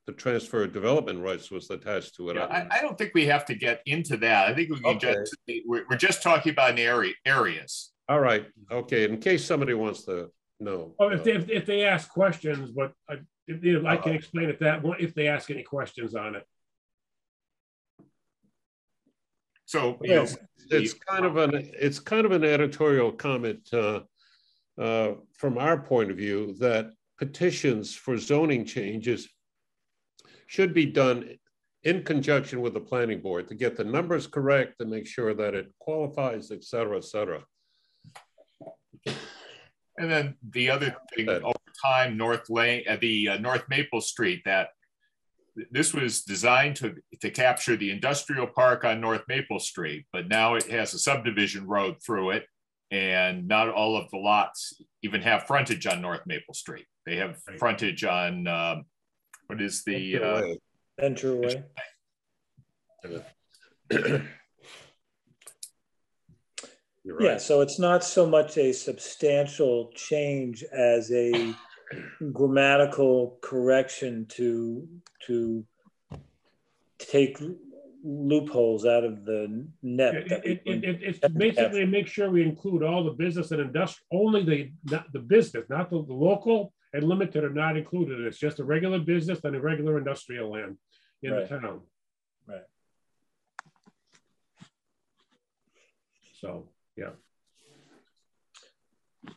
the, the transfer of development rights was attached to it. Yeah, I, I don't think we have to get into that. I think we can Okay. just, we're, we're just talking about an area, areas. All right, okay, in case somebody wants to know. Oh, if uh, they, if, if they ask questions, but I, if, you know, I can explain it that, one if they ask any questions on it. So, you know, Yes, It's kind of an, it's kind of an editorial comment uh, uh, from our point of view that petitions for zoning changes should be done in conjunction with the planning board to get the numbers correct, to make sure that it qualifies, et cetera, et cetera. And then the other thing, over time, North Lane, uh, the uh, North Maple Street, that this was designed to, to capture the industrial park on North Maple Street, but now it has a subdivision road through it. And not all of the lots even have frontage on North Maple Street. They have frontage on, um, what is the, Get uh, away. venture away. You're right. Yeah, so it's not so much a substantial change as a grammatical correction to, to take loopholes out of the net. It, it, it, it- it's basically to make sure we include all the business and industrial, only the, not the business, not the, the local and limited are not included. It's just a regular business and a regular industrial land in the town. Right. So, yeah.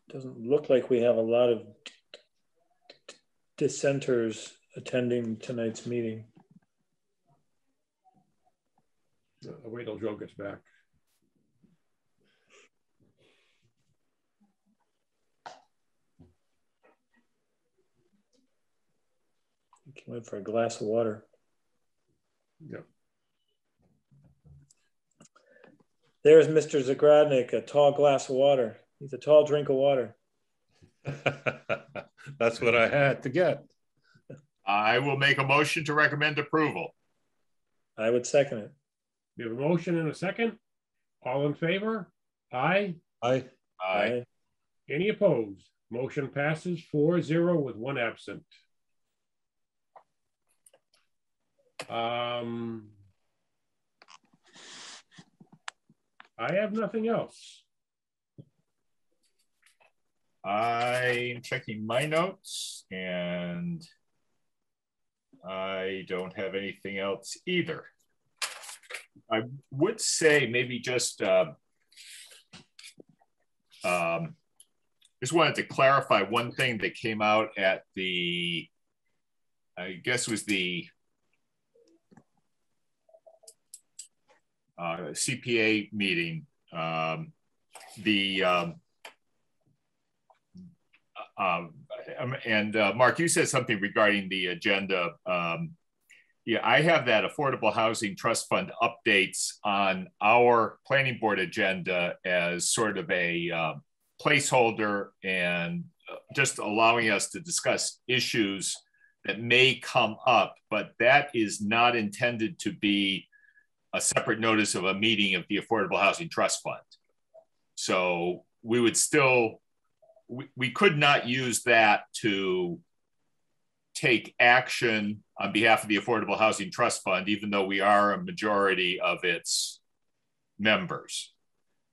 Doesn't look like we have a lot of dissenters attending tonight's meeting. I'll Wait till Joe gets back. He went for a glass of water. Yep. There's Mr. Zgrodnik, a tall glass of water. He's a tall drink of water. That's what I had to get. I will make a motion to recommend approval. I would second it. We have a motion and a second. All in favor? Aye. Aye. Aye. Any opposed? Motion passes four zero with one absent. Um, I have nothing else. I'm checking my notes and I don't have anything else either. I would say maybe just uh, um, just wanted to clarify one thing that came out at the, I guess was the CPA meeting. Um, the um, um, um, and uh, Mark, you said something regarding the agenda. Um, yeah, I have that Affordable Housing Trust Fund updates on our planning board agenda as sort of a uh, placeholder and uh, just allowing us to discuss issues that may come up, but that is not intended to be a separate notice of a meeting of the Affordable Housing Trust Fund. So we would still we, we could not use that to take action on behalf of the Affordable Housing Trust Fund, even though we are a majority of its members.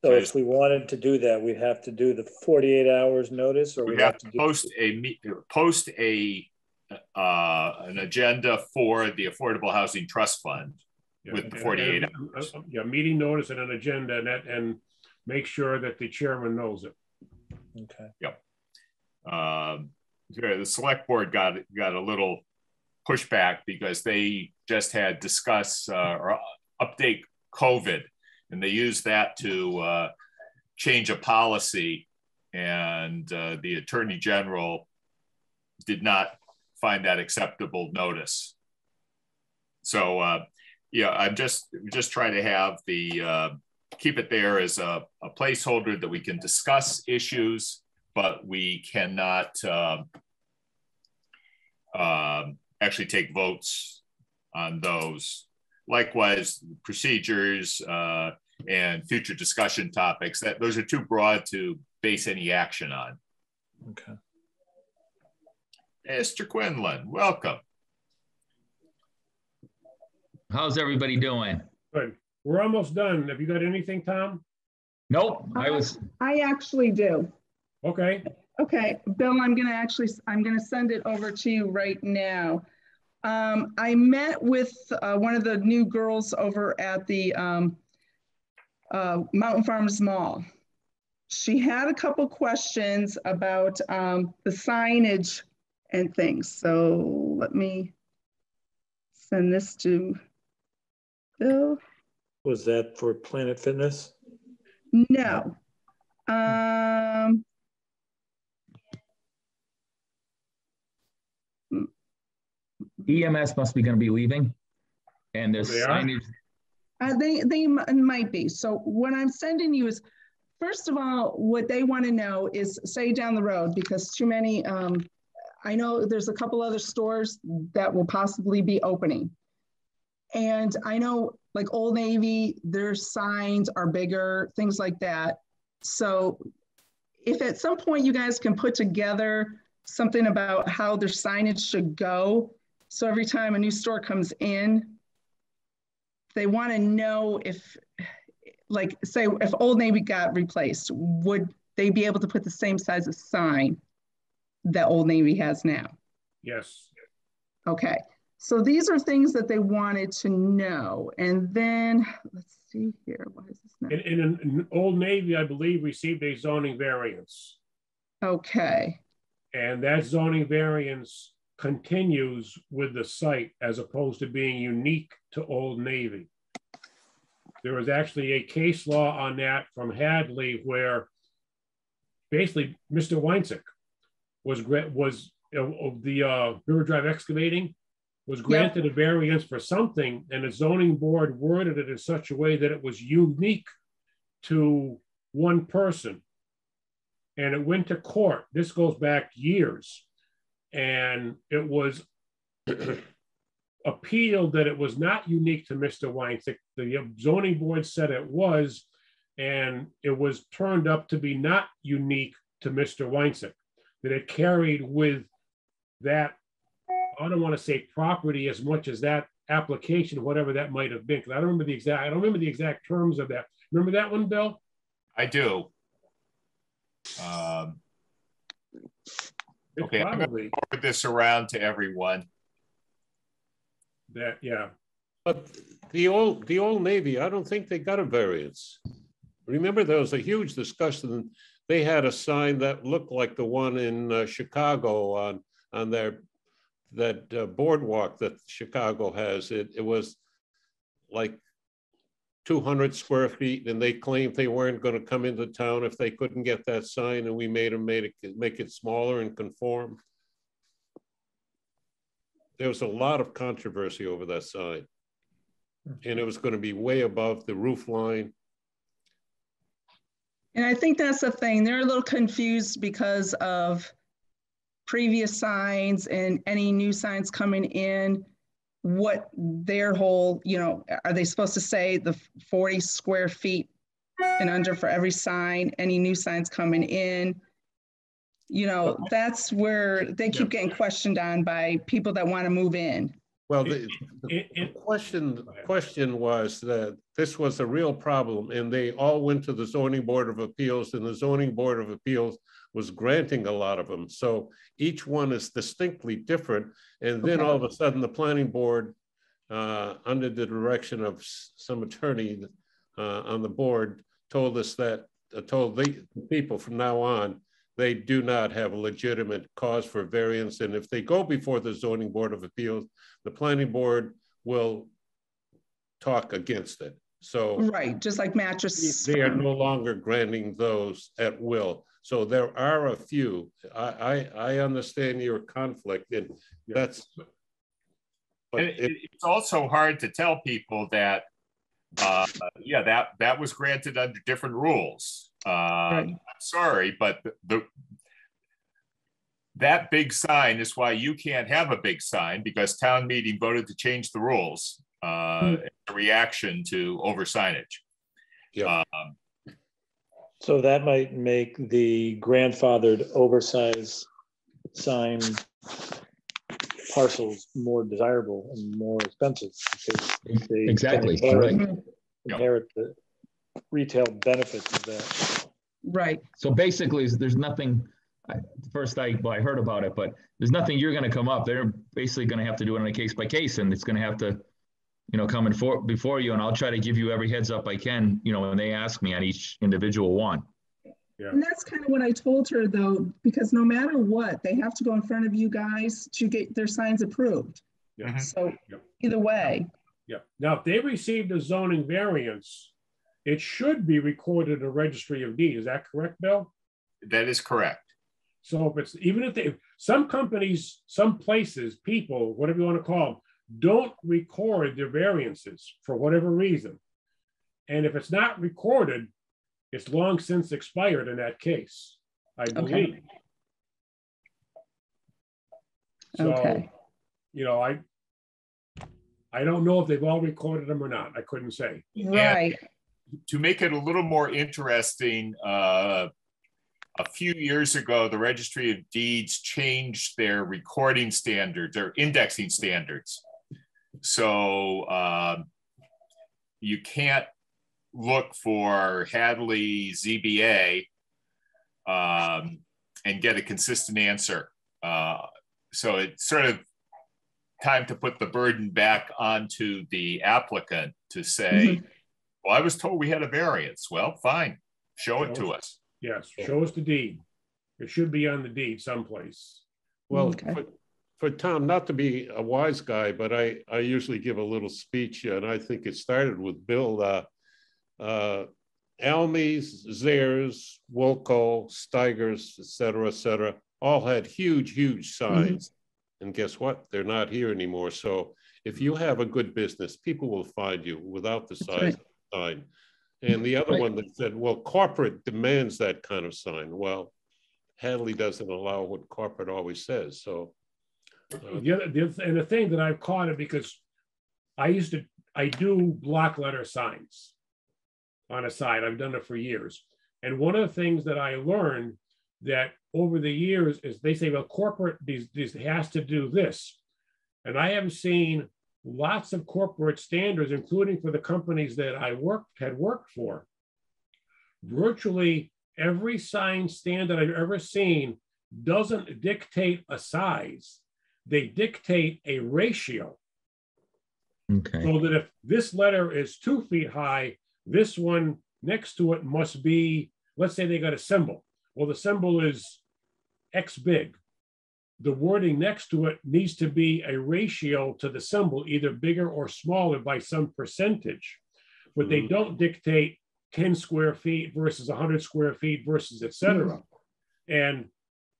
So if we wanted to do that, we'd have to do the 48 hours notice or We we'd have to do- post a post a uh, an agenda for the Affordable Housing Trust Fund. Yeah, With the and- 48 and- uh, Yeah, meeting notice and an agenda and that, and make sure that the chairman knows it. Okay. Um, the select board got got a little pushback because they just had discuss uh, or update COVID, and they used that to uh, change a policy, and uh, the attorney general did not find that acceptable notice. So, uh, yeah, I'm just just trying to have the uh, keep it there as a, a placeholder that we can discuss issues but we cannot um, um, actually take votes on those. Likewise, procedures uh, and future discussion topics, that those are too broad to base any action on. Okay. Mr. Quinlan, welcome. How's everybody doing? Good. We're almost done. Have you got anything, Tom? Nope, I was, I actually do. Okay, Okay, Bill, I'm gonna actually, I'm gonna send it over to you right now. Um, I met with, uh, one of the new girls over at the, um, uh, Mountain Farms Mall. She had a couple questions about, um, the signage and things, so let me send this to Bill. Was that for Planet Fitness? No. Um. EMS must be gonna be leaving. And there's They are? signage, Uh, they, they might be. So what I'm sending you is, first of all, what they want to know is, say down the road, because too many, um, I know there's a couple other stores that will possibly be opening. And I know like Old Navy, their signs are bigger, things like that. So if at some point you guys can put together something about how their signage should go, so every time a new store comes in, they want to know if, like, say, if Old Navy got replaced, would they be able to put the same size of sign that Old Navy has now? yes. Okay, so these are things that they wanted to know. And then, let's see here, why is this not? In, in, in Old Navy, I believe, received a zoning variance. Okay, And that zoning variance continues with the site as opposed to being unique to Old Navy. There was actually a case law on that from Hadley where basically Mr. Weinsick was, was, of of the uh, River Drive excavating, was granted a variance for something and the zoning board worded it in such a way that it was unique to one person and it went to court. This goes back years. And it was appealed that it was not unique to Mr. Weinsick. The zoning board said it was, and it was turned up to be not unique to Mr. Weinsick, that it carried with that, I don't want to say property as much as that application, whatever that might have been. Because I don't remember the exact, I don't remember the exact terms of that. Remember that one, Bill? I do. Um, It's Okay, I'm gonna- Probably Put this around to everyone. that, yeah. But the old, the old Navy, I don't think they got a variance. Remember, there was a huge discussion. They had a sign that looked like the one in uh, Chicago on, on their, that uh, boardwalk that Chicago has. It, it was like 200 square feet and they claimed they weren't going to come into town if they couldn't get that sign and we made them made it, make it smaller and conform. There was a lot of controversy over that sign. And it was going to be way above the roof line. and I think that's the thing. They're a little confused because of previous signs and any new signs coming in. What their whole, you know, are they supposed to say the 40 square feet and under for every sign, any new signs coming in? You know, that's where they keep getting questioned on by people that want to move in. Well, the, the It, the it, question, question was that this was a real problem and they all went to the zoning board of appeals and the zoning board of appeals was granting a lot of them. So each one is distinctly different. And then Okay. all of a sudden, the planning board, uh, under the direction of some attorney uh, on the board, told us that, uh, told the people from now on, they do not have a legitimate cause for variance. And if they go before the zoning board of appeals, the planning board will talk against it. So Right, just like mattress. they are no longer granting those at will. So there are a few. I, I, I understand your conflict and that's. But And if, it- it's also hard to tell people that, uh, yeah, that, that was granted under different rules. Uh, Right. I'm sorry, but the- the, that big sign is why you can't have a big sign because town meeting voted to change the rules. Uh, a reaction to over signage. Yeah. Um, So that might make the grandfathered oversized sign parcels more desirable and more expensive. because they Exactly, inherit- right. Mm-hmm. Inherit the retail benefits of that. Right, So basically, there's nothing, I- first I, well, I heard about it, but there's nothing you're gonna come up. They're basically gonna have to do it on a case by case and it's gonna have to, you know, coming for, before you and I'll try to give you every heads up I can, you know, when they ask me on each individual one. Yeah. and that's kind of what I told her though, because no matter what, they have to go in front of you guys to get their signs approved. Yeah. Mhm. So Yep. either way, Yeah. Now, if they received a zoning variance, it should be recorded in the registry of deeds. Is that correct, Bill? That is correct. So if it's, even if they, some companies, some places, people, whatever you want to call them, don't record their variances for whatever reason. And if it's not recorded, it's long since expired in that case, I believe. So, okay, you know, I, I don't know if they've all recorded them or not. I couldn't say. right, to make it a little more interesting, uh, a few years ago, the Registry of Deeds changed their recording standards, their indexing standards. So um, you can't look for Hadley ZBA um, and get a consistent answer. Uh, so it's sort of time to put the burden back onto the applicant to say, well, I was told we had a variance. Well, fine, show it to us. Yes, show us the deed. It should be on the deed someplace. Well, Okay. for, for Tom, not to be a wise guy, but I, I usually give a little speech and I think it started with Bill. Uh, uh, Almys, Zayres, Woolco, Steigers, et cetera, et cetera, all had huge, huge signs. And guess what? They're not here anymore. So if you have a good business, people will find you without the size right. of the sign. And the other Right. one that said, well, corporate demands that kind of sign. Well, Hadley doesn't allow what corporate always says. So uh, The other, the other- and the thing that I've caught it because I used to, I do block letter signs on a side. I've done it for years. And one of the things that I learned that over the years is they say, well, corporate, these, these has to do this. And I have seen lots of corporate standards, including for the companies that I worked, had worked for. Virtually every sign standard I've ever seen doesn't dictate a size they dictate a ratio Okay, so that if this letter is two feet high, this one next to it must be, let's say they got a symbol. Well, the symbol is X big. The wording next to it needs to be a ratio to the symbol, either bigger or smaller by some percentage. But they Mhm. don't dictate 10 square feet versus 100 square feet versus et cetera. And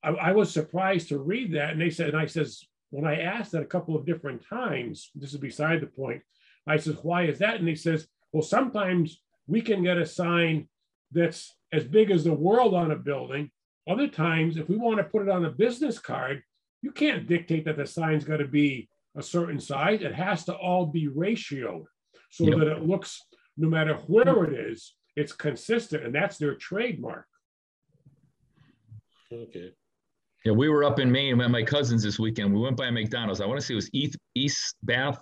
I, I was surprised to read that. And they said, and I says, when I asked that a couple of different times, this is beside the point. I says, why is that? And he says, well, sometimes we can get a sign that's as big as the world on a building. Other times, if we want to put it on a business card, you can't dictate that the sign's got to be a certain size. It has to all be ratioed so Yep. that it looks, no matter where it is, it's consistent. And that's their trademark. okay. Yeah, we were up in Maine with my cousins this weekend. We went by McDonald's. I want to say it was East, East Bath.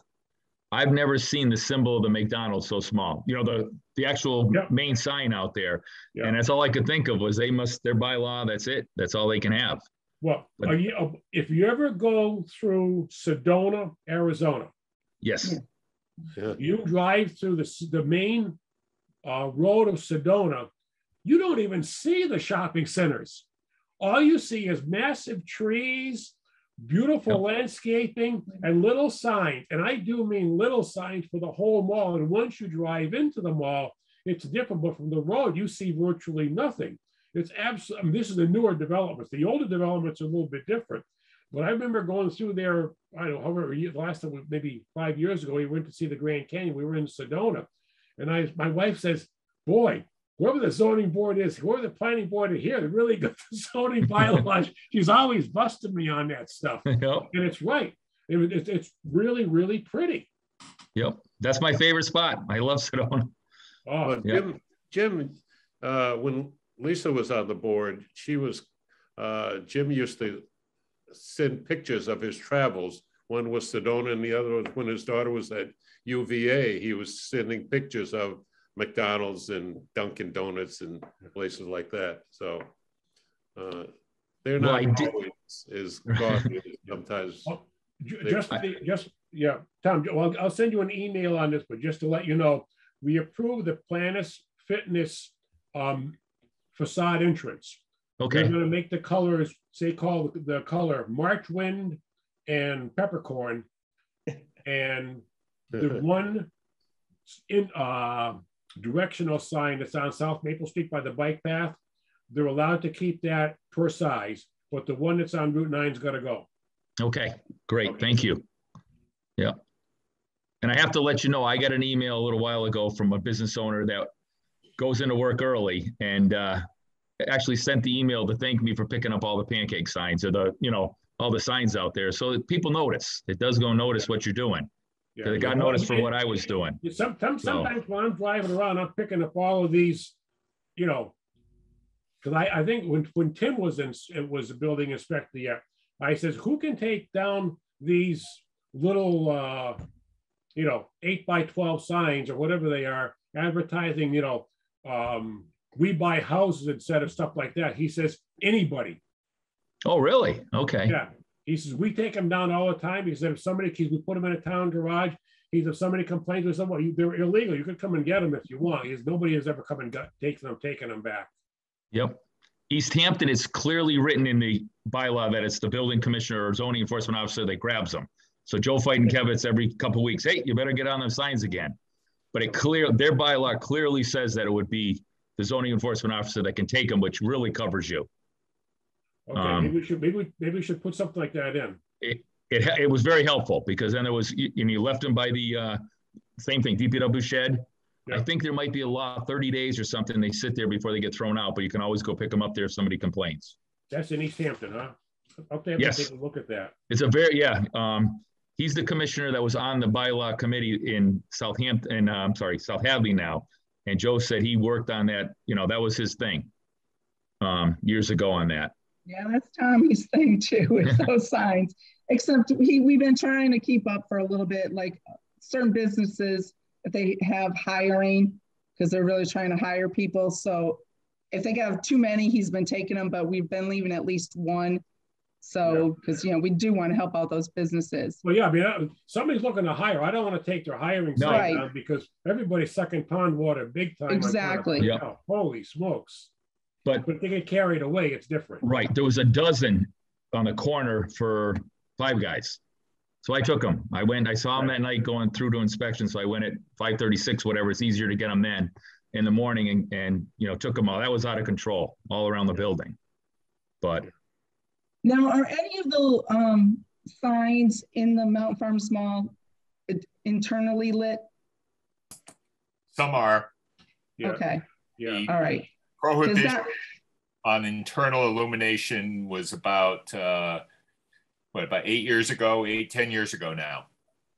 I've never seen the symbol of the McDonald's so small. You know, the, the actual Yeah. main sign out there. Yeah. And that's all I could think of was they must, their bylaw, that's it. That's all they can have. Well, But- are you, uh, if you ever go through Sedona, Arizona, Yes. Yeah. you drive through the, the main uh, road of Sedona, you don't even see the shopping centers. All you see is massive trees, beautiful Yep. landscaping, and little signs. And I do mean little signs for the whole mall. And once you drive into the mall, it's different. But from the road, you see virtually nothing. It's absolutely, this is the newer developments. The older developments are a little bit different. But I remember going through there, I don't know, however, last time, maybe five years ago, we went to see the Grand Canyon. We were in Sedona. And I, my wife says, boy, whoever the zoning board is, whoever the planning board is here, they're really good at zoning bylaws. She's always busting me on that stuff. Yep, And it's right. It, was- it's, it's really, really pretty. yep. That's my favorite spot. I love Sedona. Oh, But Yeah. Jim, Jim, uh, when Lisa was on the board, she was, uh, Jim used to send pictures of his travels. One was Sedona and the other was when his daughter was at UVA, he was sending pictures of McDonald's and Dunkin' Donuts and places like that. So uh, they're not I did- always as gaudy sometimes. Ju- They- Just, the- just, yeah, Tom, well, I'll send you an email on this, but just to let you know, we approved the Planet Fitness um facade entrance. We're Okay, gonna make the colors, say call the color March Wind and Peppercorn. And the one in uh directional sign that's on South Maple Street by the bike path, they're allowed to keep that per size, but the one that's on Route 9's gotta go. okay, great. Thank you. Yeah. And I have to let you know, I got an email a little while ago from a business owner that goes into work early and uh, actually sent the email to thank me for picking up all the pancake signs or the, you know, all the signs out there. So that people notice. It does go notice what you're doing. Yeah. They got noticed for what I was doing. Sometimes, sometimes when I'm driving around, I'm picking up all of these, you know, because I, I think when, when Tim was in, it was a building inspector, yeah, I says, who can take down these little, uh, you know, eight by 12 signs or whatever they are, advertising, you know, um, we buy houses instead of stuff like that. He says, anybody. Oh, really? Okay. Yeah. He says, we take them down all the time. He said, if somebody, keeps, we put them in a town garage. He said, if somebody complains with someone, they're illegal. You could come and get them if you want. He says, nobody has ever come and got, taken them, taken them back. Yep. East Hampton is clearly written in the bylaw that it's the building commissioner or zoning enforcement officer that grabs them. So Joe fighting Kevitz every couple weeks, hey, you better get on those signs again. But it clear, their bylaw clearly says that it would be the zoning enforcement officer that can take them, which really covers you. Okay, Um, maybe we should, maybe, we- maybe we should put something like that in. It, ha- it was very helpful because then there was, you- and you left them by the, uh, same thing, DPW shed. I think there might be a law, 30 days or something. They sit there before they get thrown out, but you can always go pick them up there if somebody complains. That's in East Hampton, huh? I'll have to Yes. take a look at that. It's a very, yeah, um, he's the commissioner that was on the bylaw committee in Southampton, uh, I'm sorry, South Hadley now. And Joe said he worked on that, you know, that was his thing. Um, years ago on that. Yeah, that's Tommy's thing too, with those signs. Except he, we've been trying to keep up for a little bit, like certain businesses, if they have hiring, because they're really trying to hire people. So if they have too many, he's been taking them, but we've been leaving at least one. So, because, you know, we do want to help out those businesses. Well, yeah, I mean, uh, somebody's looking to hire. I don't want to take their hiring No. side Right. down because everybody's sucking pond water big time. Exactly. Creek Yeah. Holy smokes. But But if they get carried away, it's different. Right, there was a dozen on the corner for Five Guys. So I took them. I went, I saw them that night going through to inspection, so I went at five thirty-six, whatever, it's easier to get them then in the morning and, and, you know, took them all. That was out of control, all around the building. But Now, are any of the um, signs in the Mount Farms Mall internally lit? Some are Yeah, Okay, yeah. all right. 'Cause prohibition that, on internal illumination was about, uh, what, about eight years ago, eight, ten years ago now.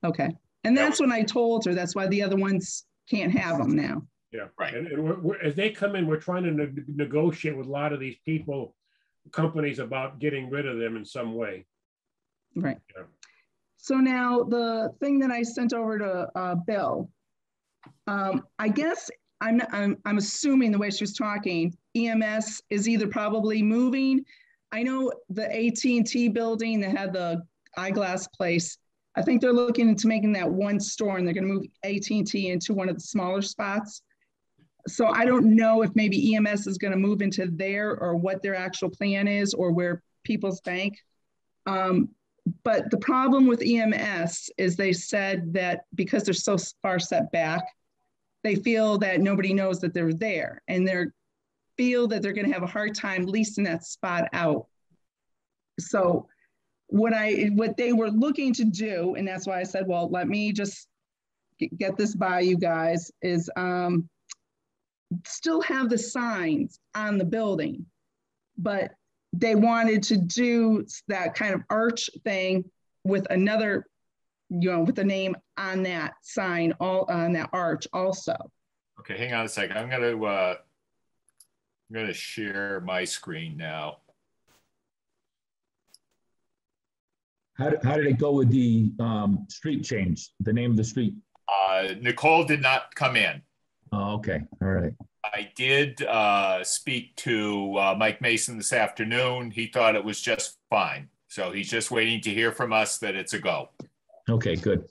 okay. And That that's when I told her, that's why the other ones can't have them now. Yeah, Right. And, and we're, we're, as they come in, we're trying to ne- negotiate with a lot of these people, companies about getting rid of them in some way. Right. Yeah. So now the thing that I sent over to uh, Bill, um, I guess I'm, I'm, I'm assuming the way she was talking, EMS is either probably moving. I know the AT&T building that had the eyeglass place, I think they're looking into making that one store and they're gonna move AT&T into one of the smaller spots. So I don't know if maybe EMS is gonna move into there or what their actual plan is or where People's Bank. Um, but the problem with EMS is they said that because they're so far set back, they feel that nobody knows that they're there and they're feel that they're going to have a hard time leasing that spot out. So what I what they were looking to do, and that's why I said, well, let me just get, get this by you guys, is um, still have the signs on the building, but they wanted to do that kind of arch thing with another, you know, with the name on that sign, all on that arch also. Okay, hang on a second. I'm gonna, uh, I'm gonna share my screen now. How, did- how did it go with the um, street change, the name of the street? Uh, Nicole did not come in. Oh, okay, all right. I did uh, speak to uh, Mike Mason this afternoon. He thought it was just fine. So he's just waiting to hear from us that it's a go. Okay, good.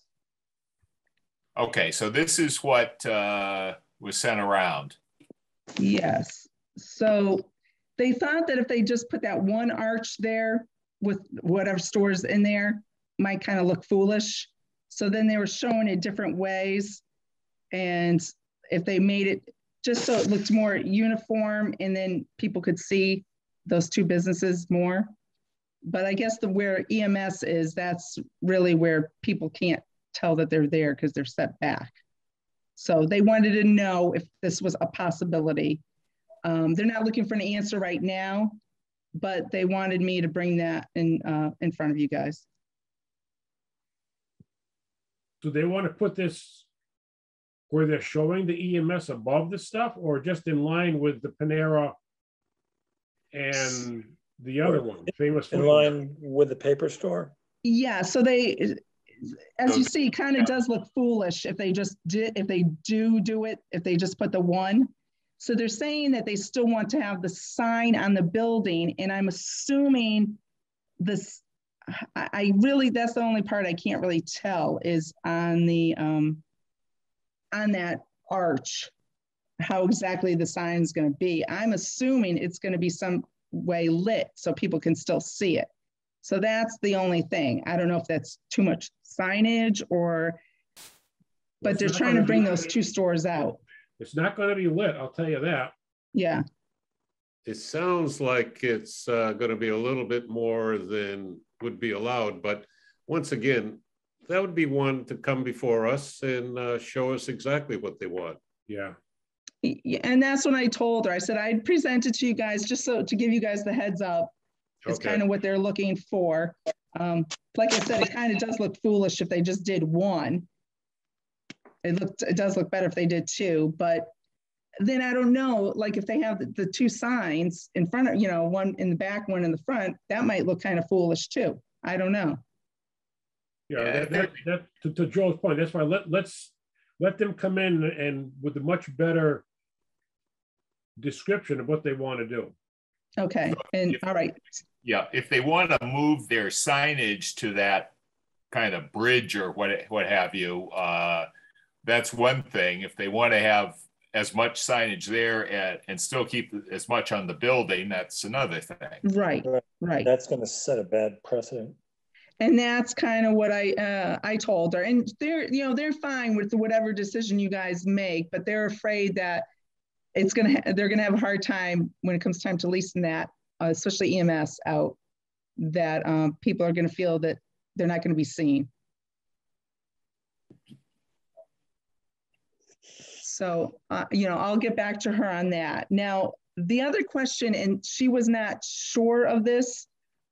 Okay, so this is what uh, was sent around. Yes. So they thought that if they just put that one arch there with whatever stores in there, might kind of look foolish. So then they were showing it different ways. And if they made it just so it looked more uniform and then people could see those two businesses more. But I guess the where EMS is, that's really where people can't tell that they're there because they're set back. So they wanted to know if this was a possibility. Um, they're not looking for an answer right now, but they wanted me to bring that in uh, in front of you guys. Do they want to put this where they're showing the EMS above the stuff or just in line with the Panera and the other one, famous? In line with the paper store? Yeah, so they, as you see, kind of does look foolish if they just did, if they do do it, if they just put the one. So they're saying that they still want to have the sign on the building, and I'm assuming this, I, I really, that's the only part I can't really tell is on the, um, on that arch, how exactly the sign's gonna be. I'm assuming it's gonna be some way lit so people can still see it. So that's the only thing. I don't know if that's too much signage or, but It's they're trying to bring be- those two stores out. It's not gonna be lit, I'll tell you that. Yeah, It sounds like it's uh, going to be a little bit more than would be allowed, but once again, that would be one to come before us and uh, show us exactly what they want. Yeah, Y- y- and that's when I told her, I said, I'd present it to you guys just so, to give you guys the heads up. It's Okay. kind of what they're looking for. Um, like I said, it kind of does look foolish if they just did one. It looked, it does look better if they did two, but then I don't know, like if they have the, the two signs in front of, you know, one in the back, one in the front, that might look kind of foolish too. I don't know. yeah, Yeah, that, that, that, to, to Joel's point, that's why let, let's, let them come in and with a much better description of what they want to do. Okay, and If- all right, Yeah, if they want to move their signage to that kind of bridge or what what have you, uh, that's one thing. If they want to have as much signage there and, and still keep as much on the building, that's another thing. right, Right. right. That's gonna set a bad precedent. And that's kind of what I uh, I told her, and they're you know they're fine with whatever decision you guys make, but they're afraid that it's gonna ha- they're gonna have a hard time when it comes time to leasing that, uh, especially EMS out, that um, people are gonna feel that they're not gonna be seen. So uh, you know I'll get back to her on that. Now the other question, and she was not sure of this.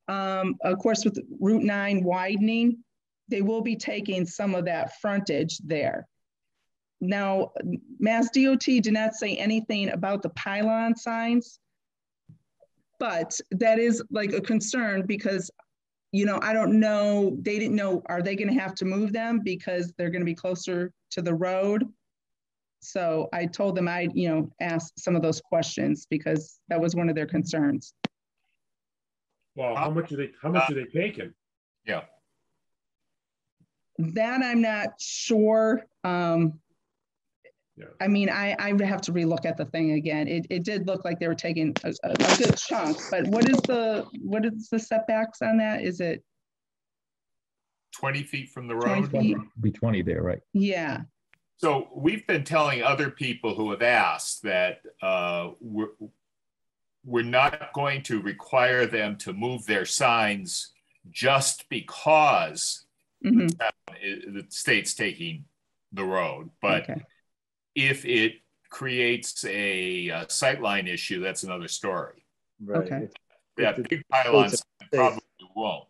Um, of course, with Route 9 widening, they will be taking some of that frontage there. Now, Mass DOT did not say anything about the pylon signs, but that is like a concern because, you know, I don't know, they didn't know, are they going to have to move them because they're going to be closer to the road? So I told them I'd, you know, ask some of those questions because that was one of their concerns. Well, how much are they, how much are they taking? Yeah. That I'm not sure. Um, Yeah. I mean, I, I would have to relook at the thing again. It, it did look like they were taking a, a a good chunk, but what is the, what is the setbacks on that? Is it, 20 feet from the 20 road. feet? Be 20 there, right? yeah, So we've been telling other people who have asked that uh, we're, we're not going to require them to move their signs just because mhm, i- the state's taking the road. But okay, if it creates a, uh sightline issue, that's another story. Right. Okay. Yeah, big pylons probably won't.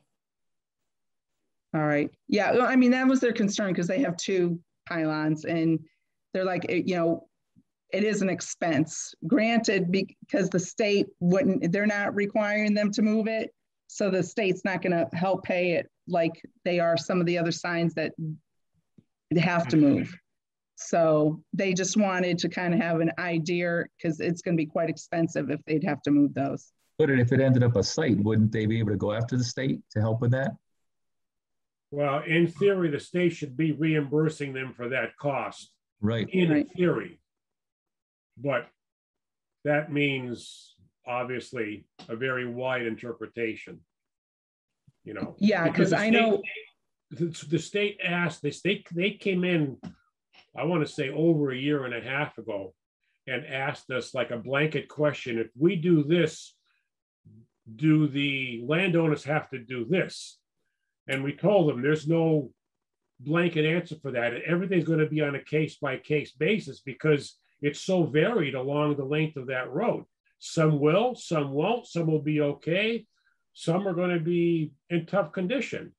All right. Yeah, well, I mean, that was their concern because they have two pylons and they're like, it- you know, it is an expense. Granted, because the state wouldn't, they're not requiring them to move it. So the state's not gonna help pay it like they are some of the other signs that they have to move. So they just wanted to kind of have an idea because it's gonna be quite expensive if they'd have to move those. But if it ended up a site, wouldn't they be able to go after the state to help with that? Well, in theory, the state should be reimbursing them for that cost, Right. in Right. theory. But that means obviously a very wide interpretation. You know? Yeah, because I know, The, the state asked, the state, they came in, I want to say over a year and a half ago and asked us like a blanket question, if we do this, do the landowners have to do this? And we told them there's no blanket answer for that. Everything's going to be on a case by case basis because it's so varied along the length of that road. Some will, some won't, some will be okay. Some are going to be in tough condition,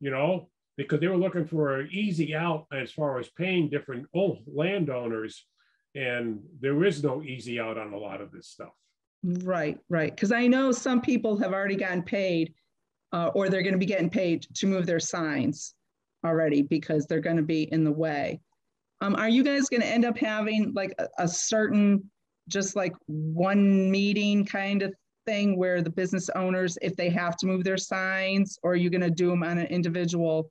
you know, because they were looking for an easy out as far as paying different old landowners. And there is no easy out on a lot of this stuff. right, right. Because I know some people have already gotten paid uh, or they're going to be getting paid to move their signs already because they're going to be in the way. Um, are you guys going to end up having like a, a certain, just like one meeting kind of thing where the business owners, if they have to move their signs, or are you going to do them on an individual?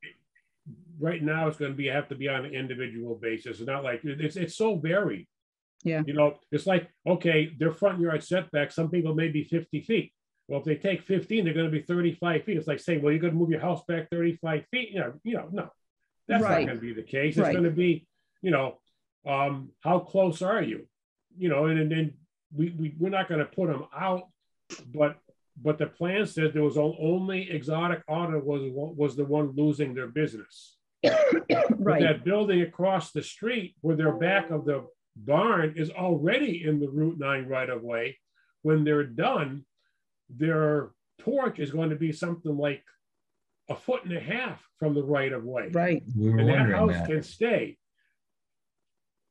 Right now, it's going to be, have to be on an individual basis. It's not like, it's, it's so varied. Yeah. You know, it's like, okay, their front yard setback, some people may be 50 feet. Well, if they take 15, they're going to be 35 feet. It's like saying, well, you're going to move your house back 35 feet. You know, you know, no, that's not going to be the case. It's Right. going to be, you know, um, how close are you? You know, and, and then we, we, we're not going to put them out, but, but the plan said there was only exotic auto was, was the one losing their business. But Right, that building across the street where their back of the barn is already in the Route 9 right of way. When they're done, their porch is going to be something like a foot and a half from the right of way. right, We were And that house that. can stay.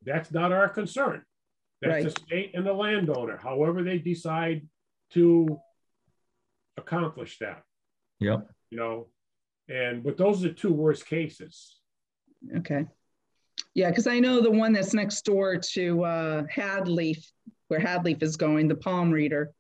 That's not our concern. That's the state and the landowner, however they decide to accomplish that, Yep. you know? And, but those are the two worst cases. okay. Yeah, because I know the one that's next door to uh, Hadleaf, where Hadleaf is going, the palm reader.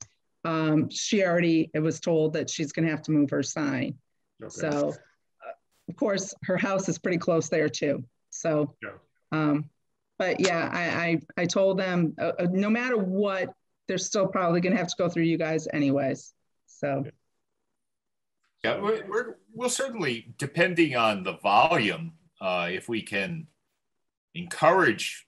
Um, she already it was told that she's going to have to move her sign. Okay. So, uh, of course, her house is pretty close there too. So, Yeah. um, but yeah, I, I, I told them uh, uh, no matter what, they're still probably going to have to go through you guys anyways. So, Yeah, we're, we're, we'll certainly, depending on the volume, uh, if we can encourage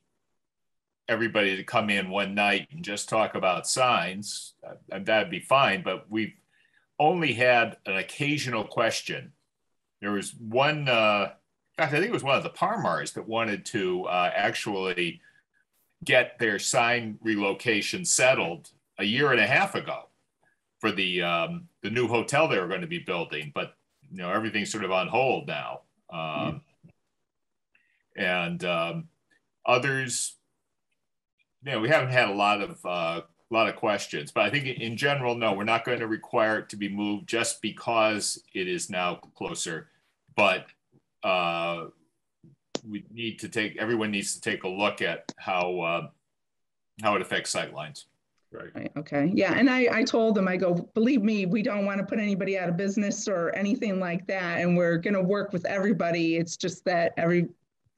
everybody to come in one night and just talk about signs, uh, that'd be fine, but we've only had an occasional question. There was one, uh, in fact, I think it was one of the Parmars that wanted to uh, actually get their sign relocation settled a year and a half ago for the um, the new hotel they were going to be building, but you know everything's sort of on hold now. Um, And um, others, you know, we haven't had a lot of uh, lot of questions, but I think in general, no, we're not going to require it to be moved just because it is now closer. But uh, we need to take everyone needs to take a look at how uh, how it affects sightlines. Right. Right, okay, yeah, and I, I told them, I go, believe me, we don't want to put anybody out of business or anything like that, and we're gonna work with everybody, it's just that every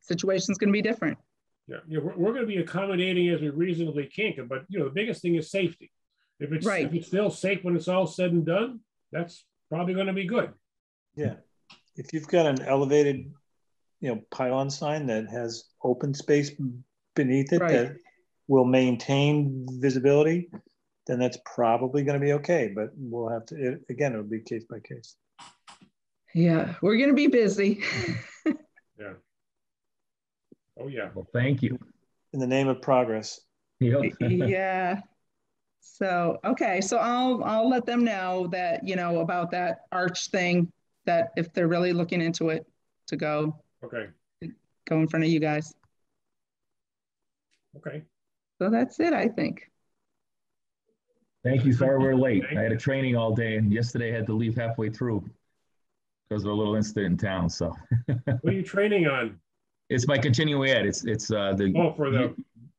situation is gonna be different. Yeah, yeah, we're, we're gonna be accommodating as we reasonably can, but you know, the biggest thing is safety. If it's, Right. if it's still safe when it's all said and done, that's probably gonna be good. Yeah. If you've got an elevated, you know, pylon sign that has open space beneath it Right. that will maintain visibility, then that's probably going to be okay. But we'll have to, it, again, it'll be case by case. Yeah, we're gonna be busy. Yeah. Oh, yeah. Well, thank you. In the name of progress. Yep. yeah. So, okay, so I'll, I'll let them know that, you know, about that arch thing, that if they're really looking into it, to go, Okay, go in front of you guys. okay. So that's it, I think. Thank you. Sorry we're late. I had a training all day and yesterday I had to leave halfway through because of a little incident in town. So What are you training on? it's my continuing ed. It's, it's, uh, the. Oh, for the,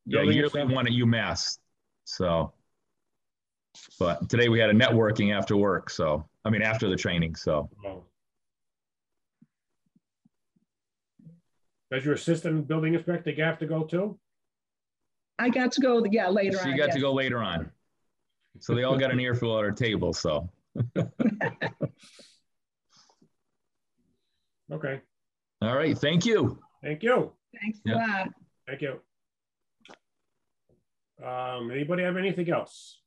Yeah, building yearly stuff? one at UMass. So, but today we had a networking after work. So, I mean, after the training. So, oh. Does your assistant building inspector they have to go too? I got to go, yeah, later on. she got to yes. go later on. So they all got an earful at our table. So, Okay, all right. Thank you. thank you, Thanks a Yeah. lot. thank you. Um, anybody have anything else?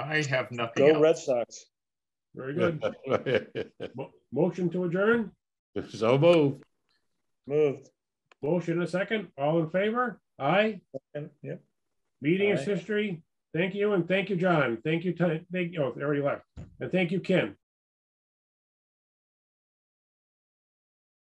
I have nothing Go else. Red Sox. Very good. Mo- Motion to adjourn, So move. Moved. motion a second, all in favor? Aye, And- Yep. meeting is history. Thank you, and thank you, John. Thank you, Ti- thank, oh, they already left. And thank you, Kim.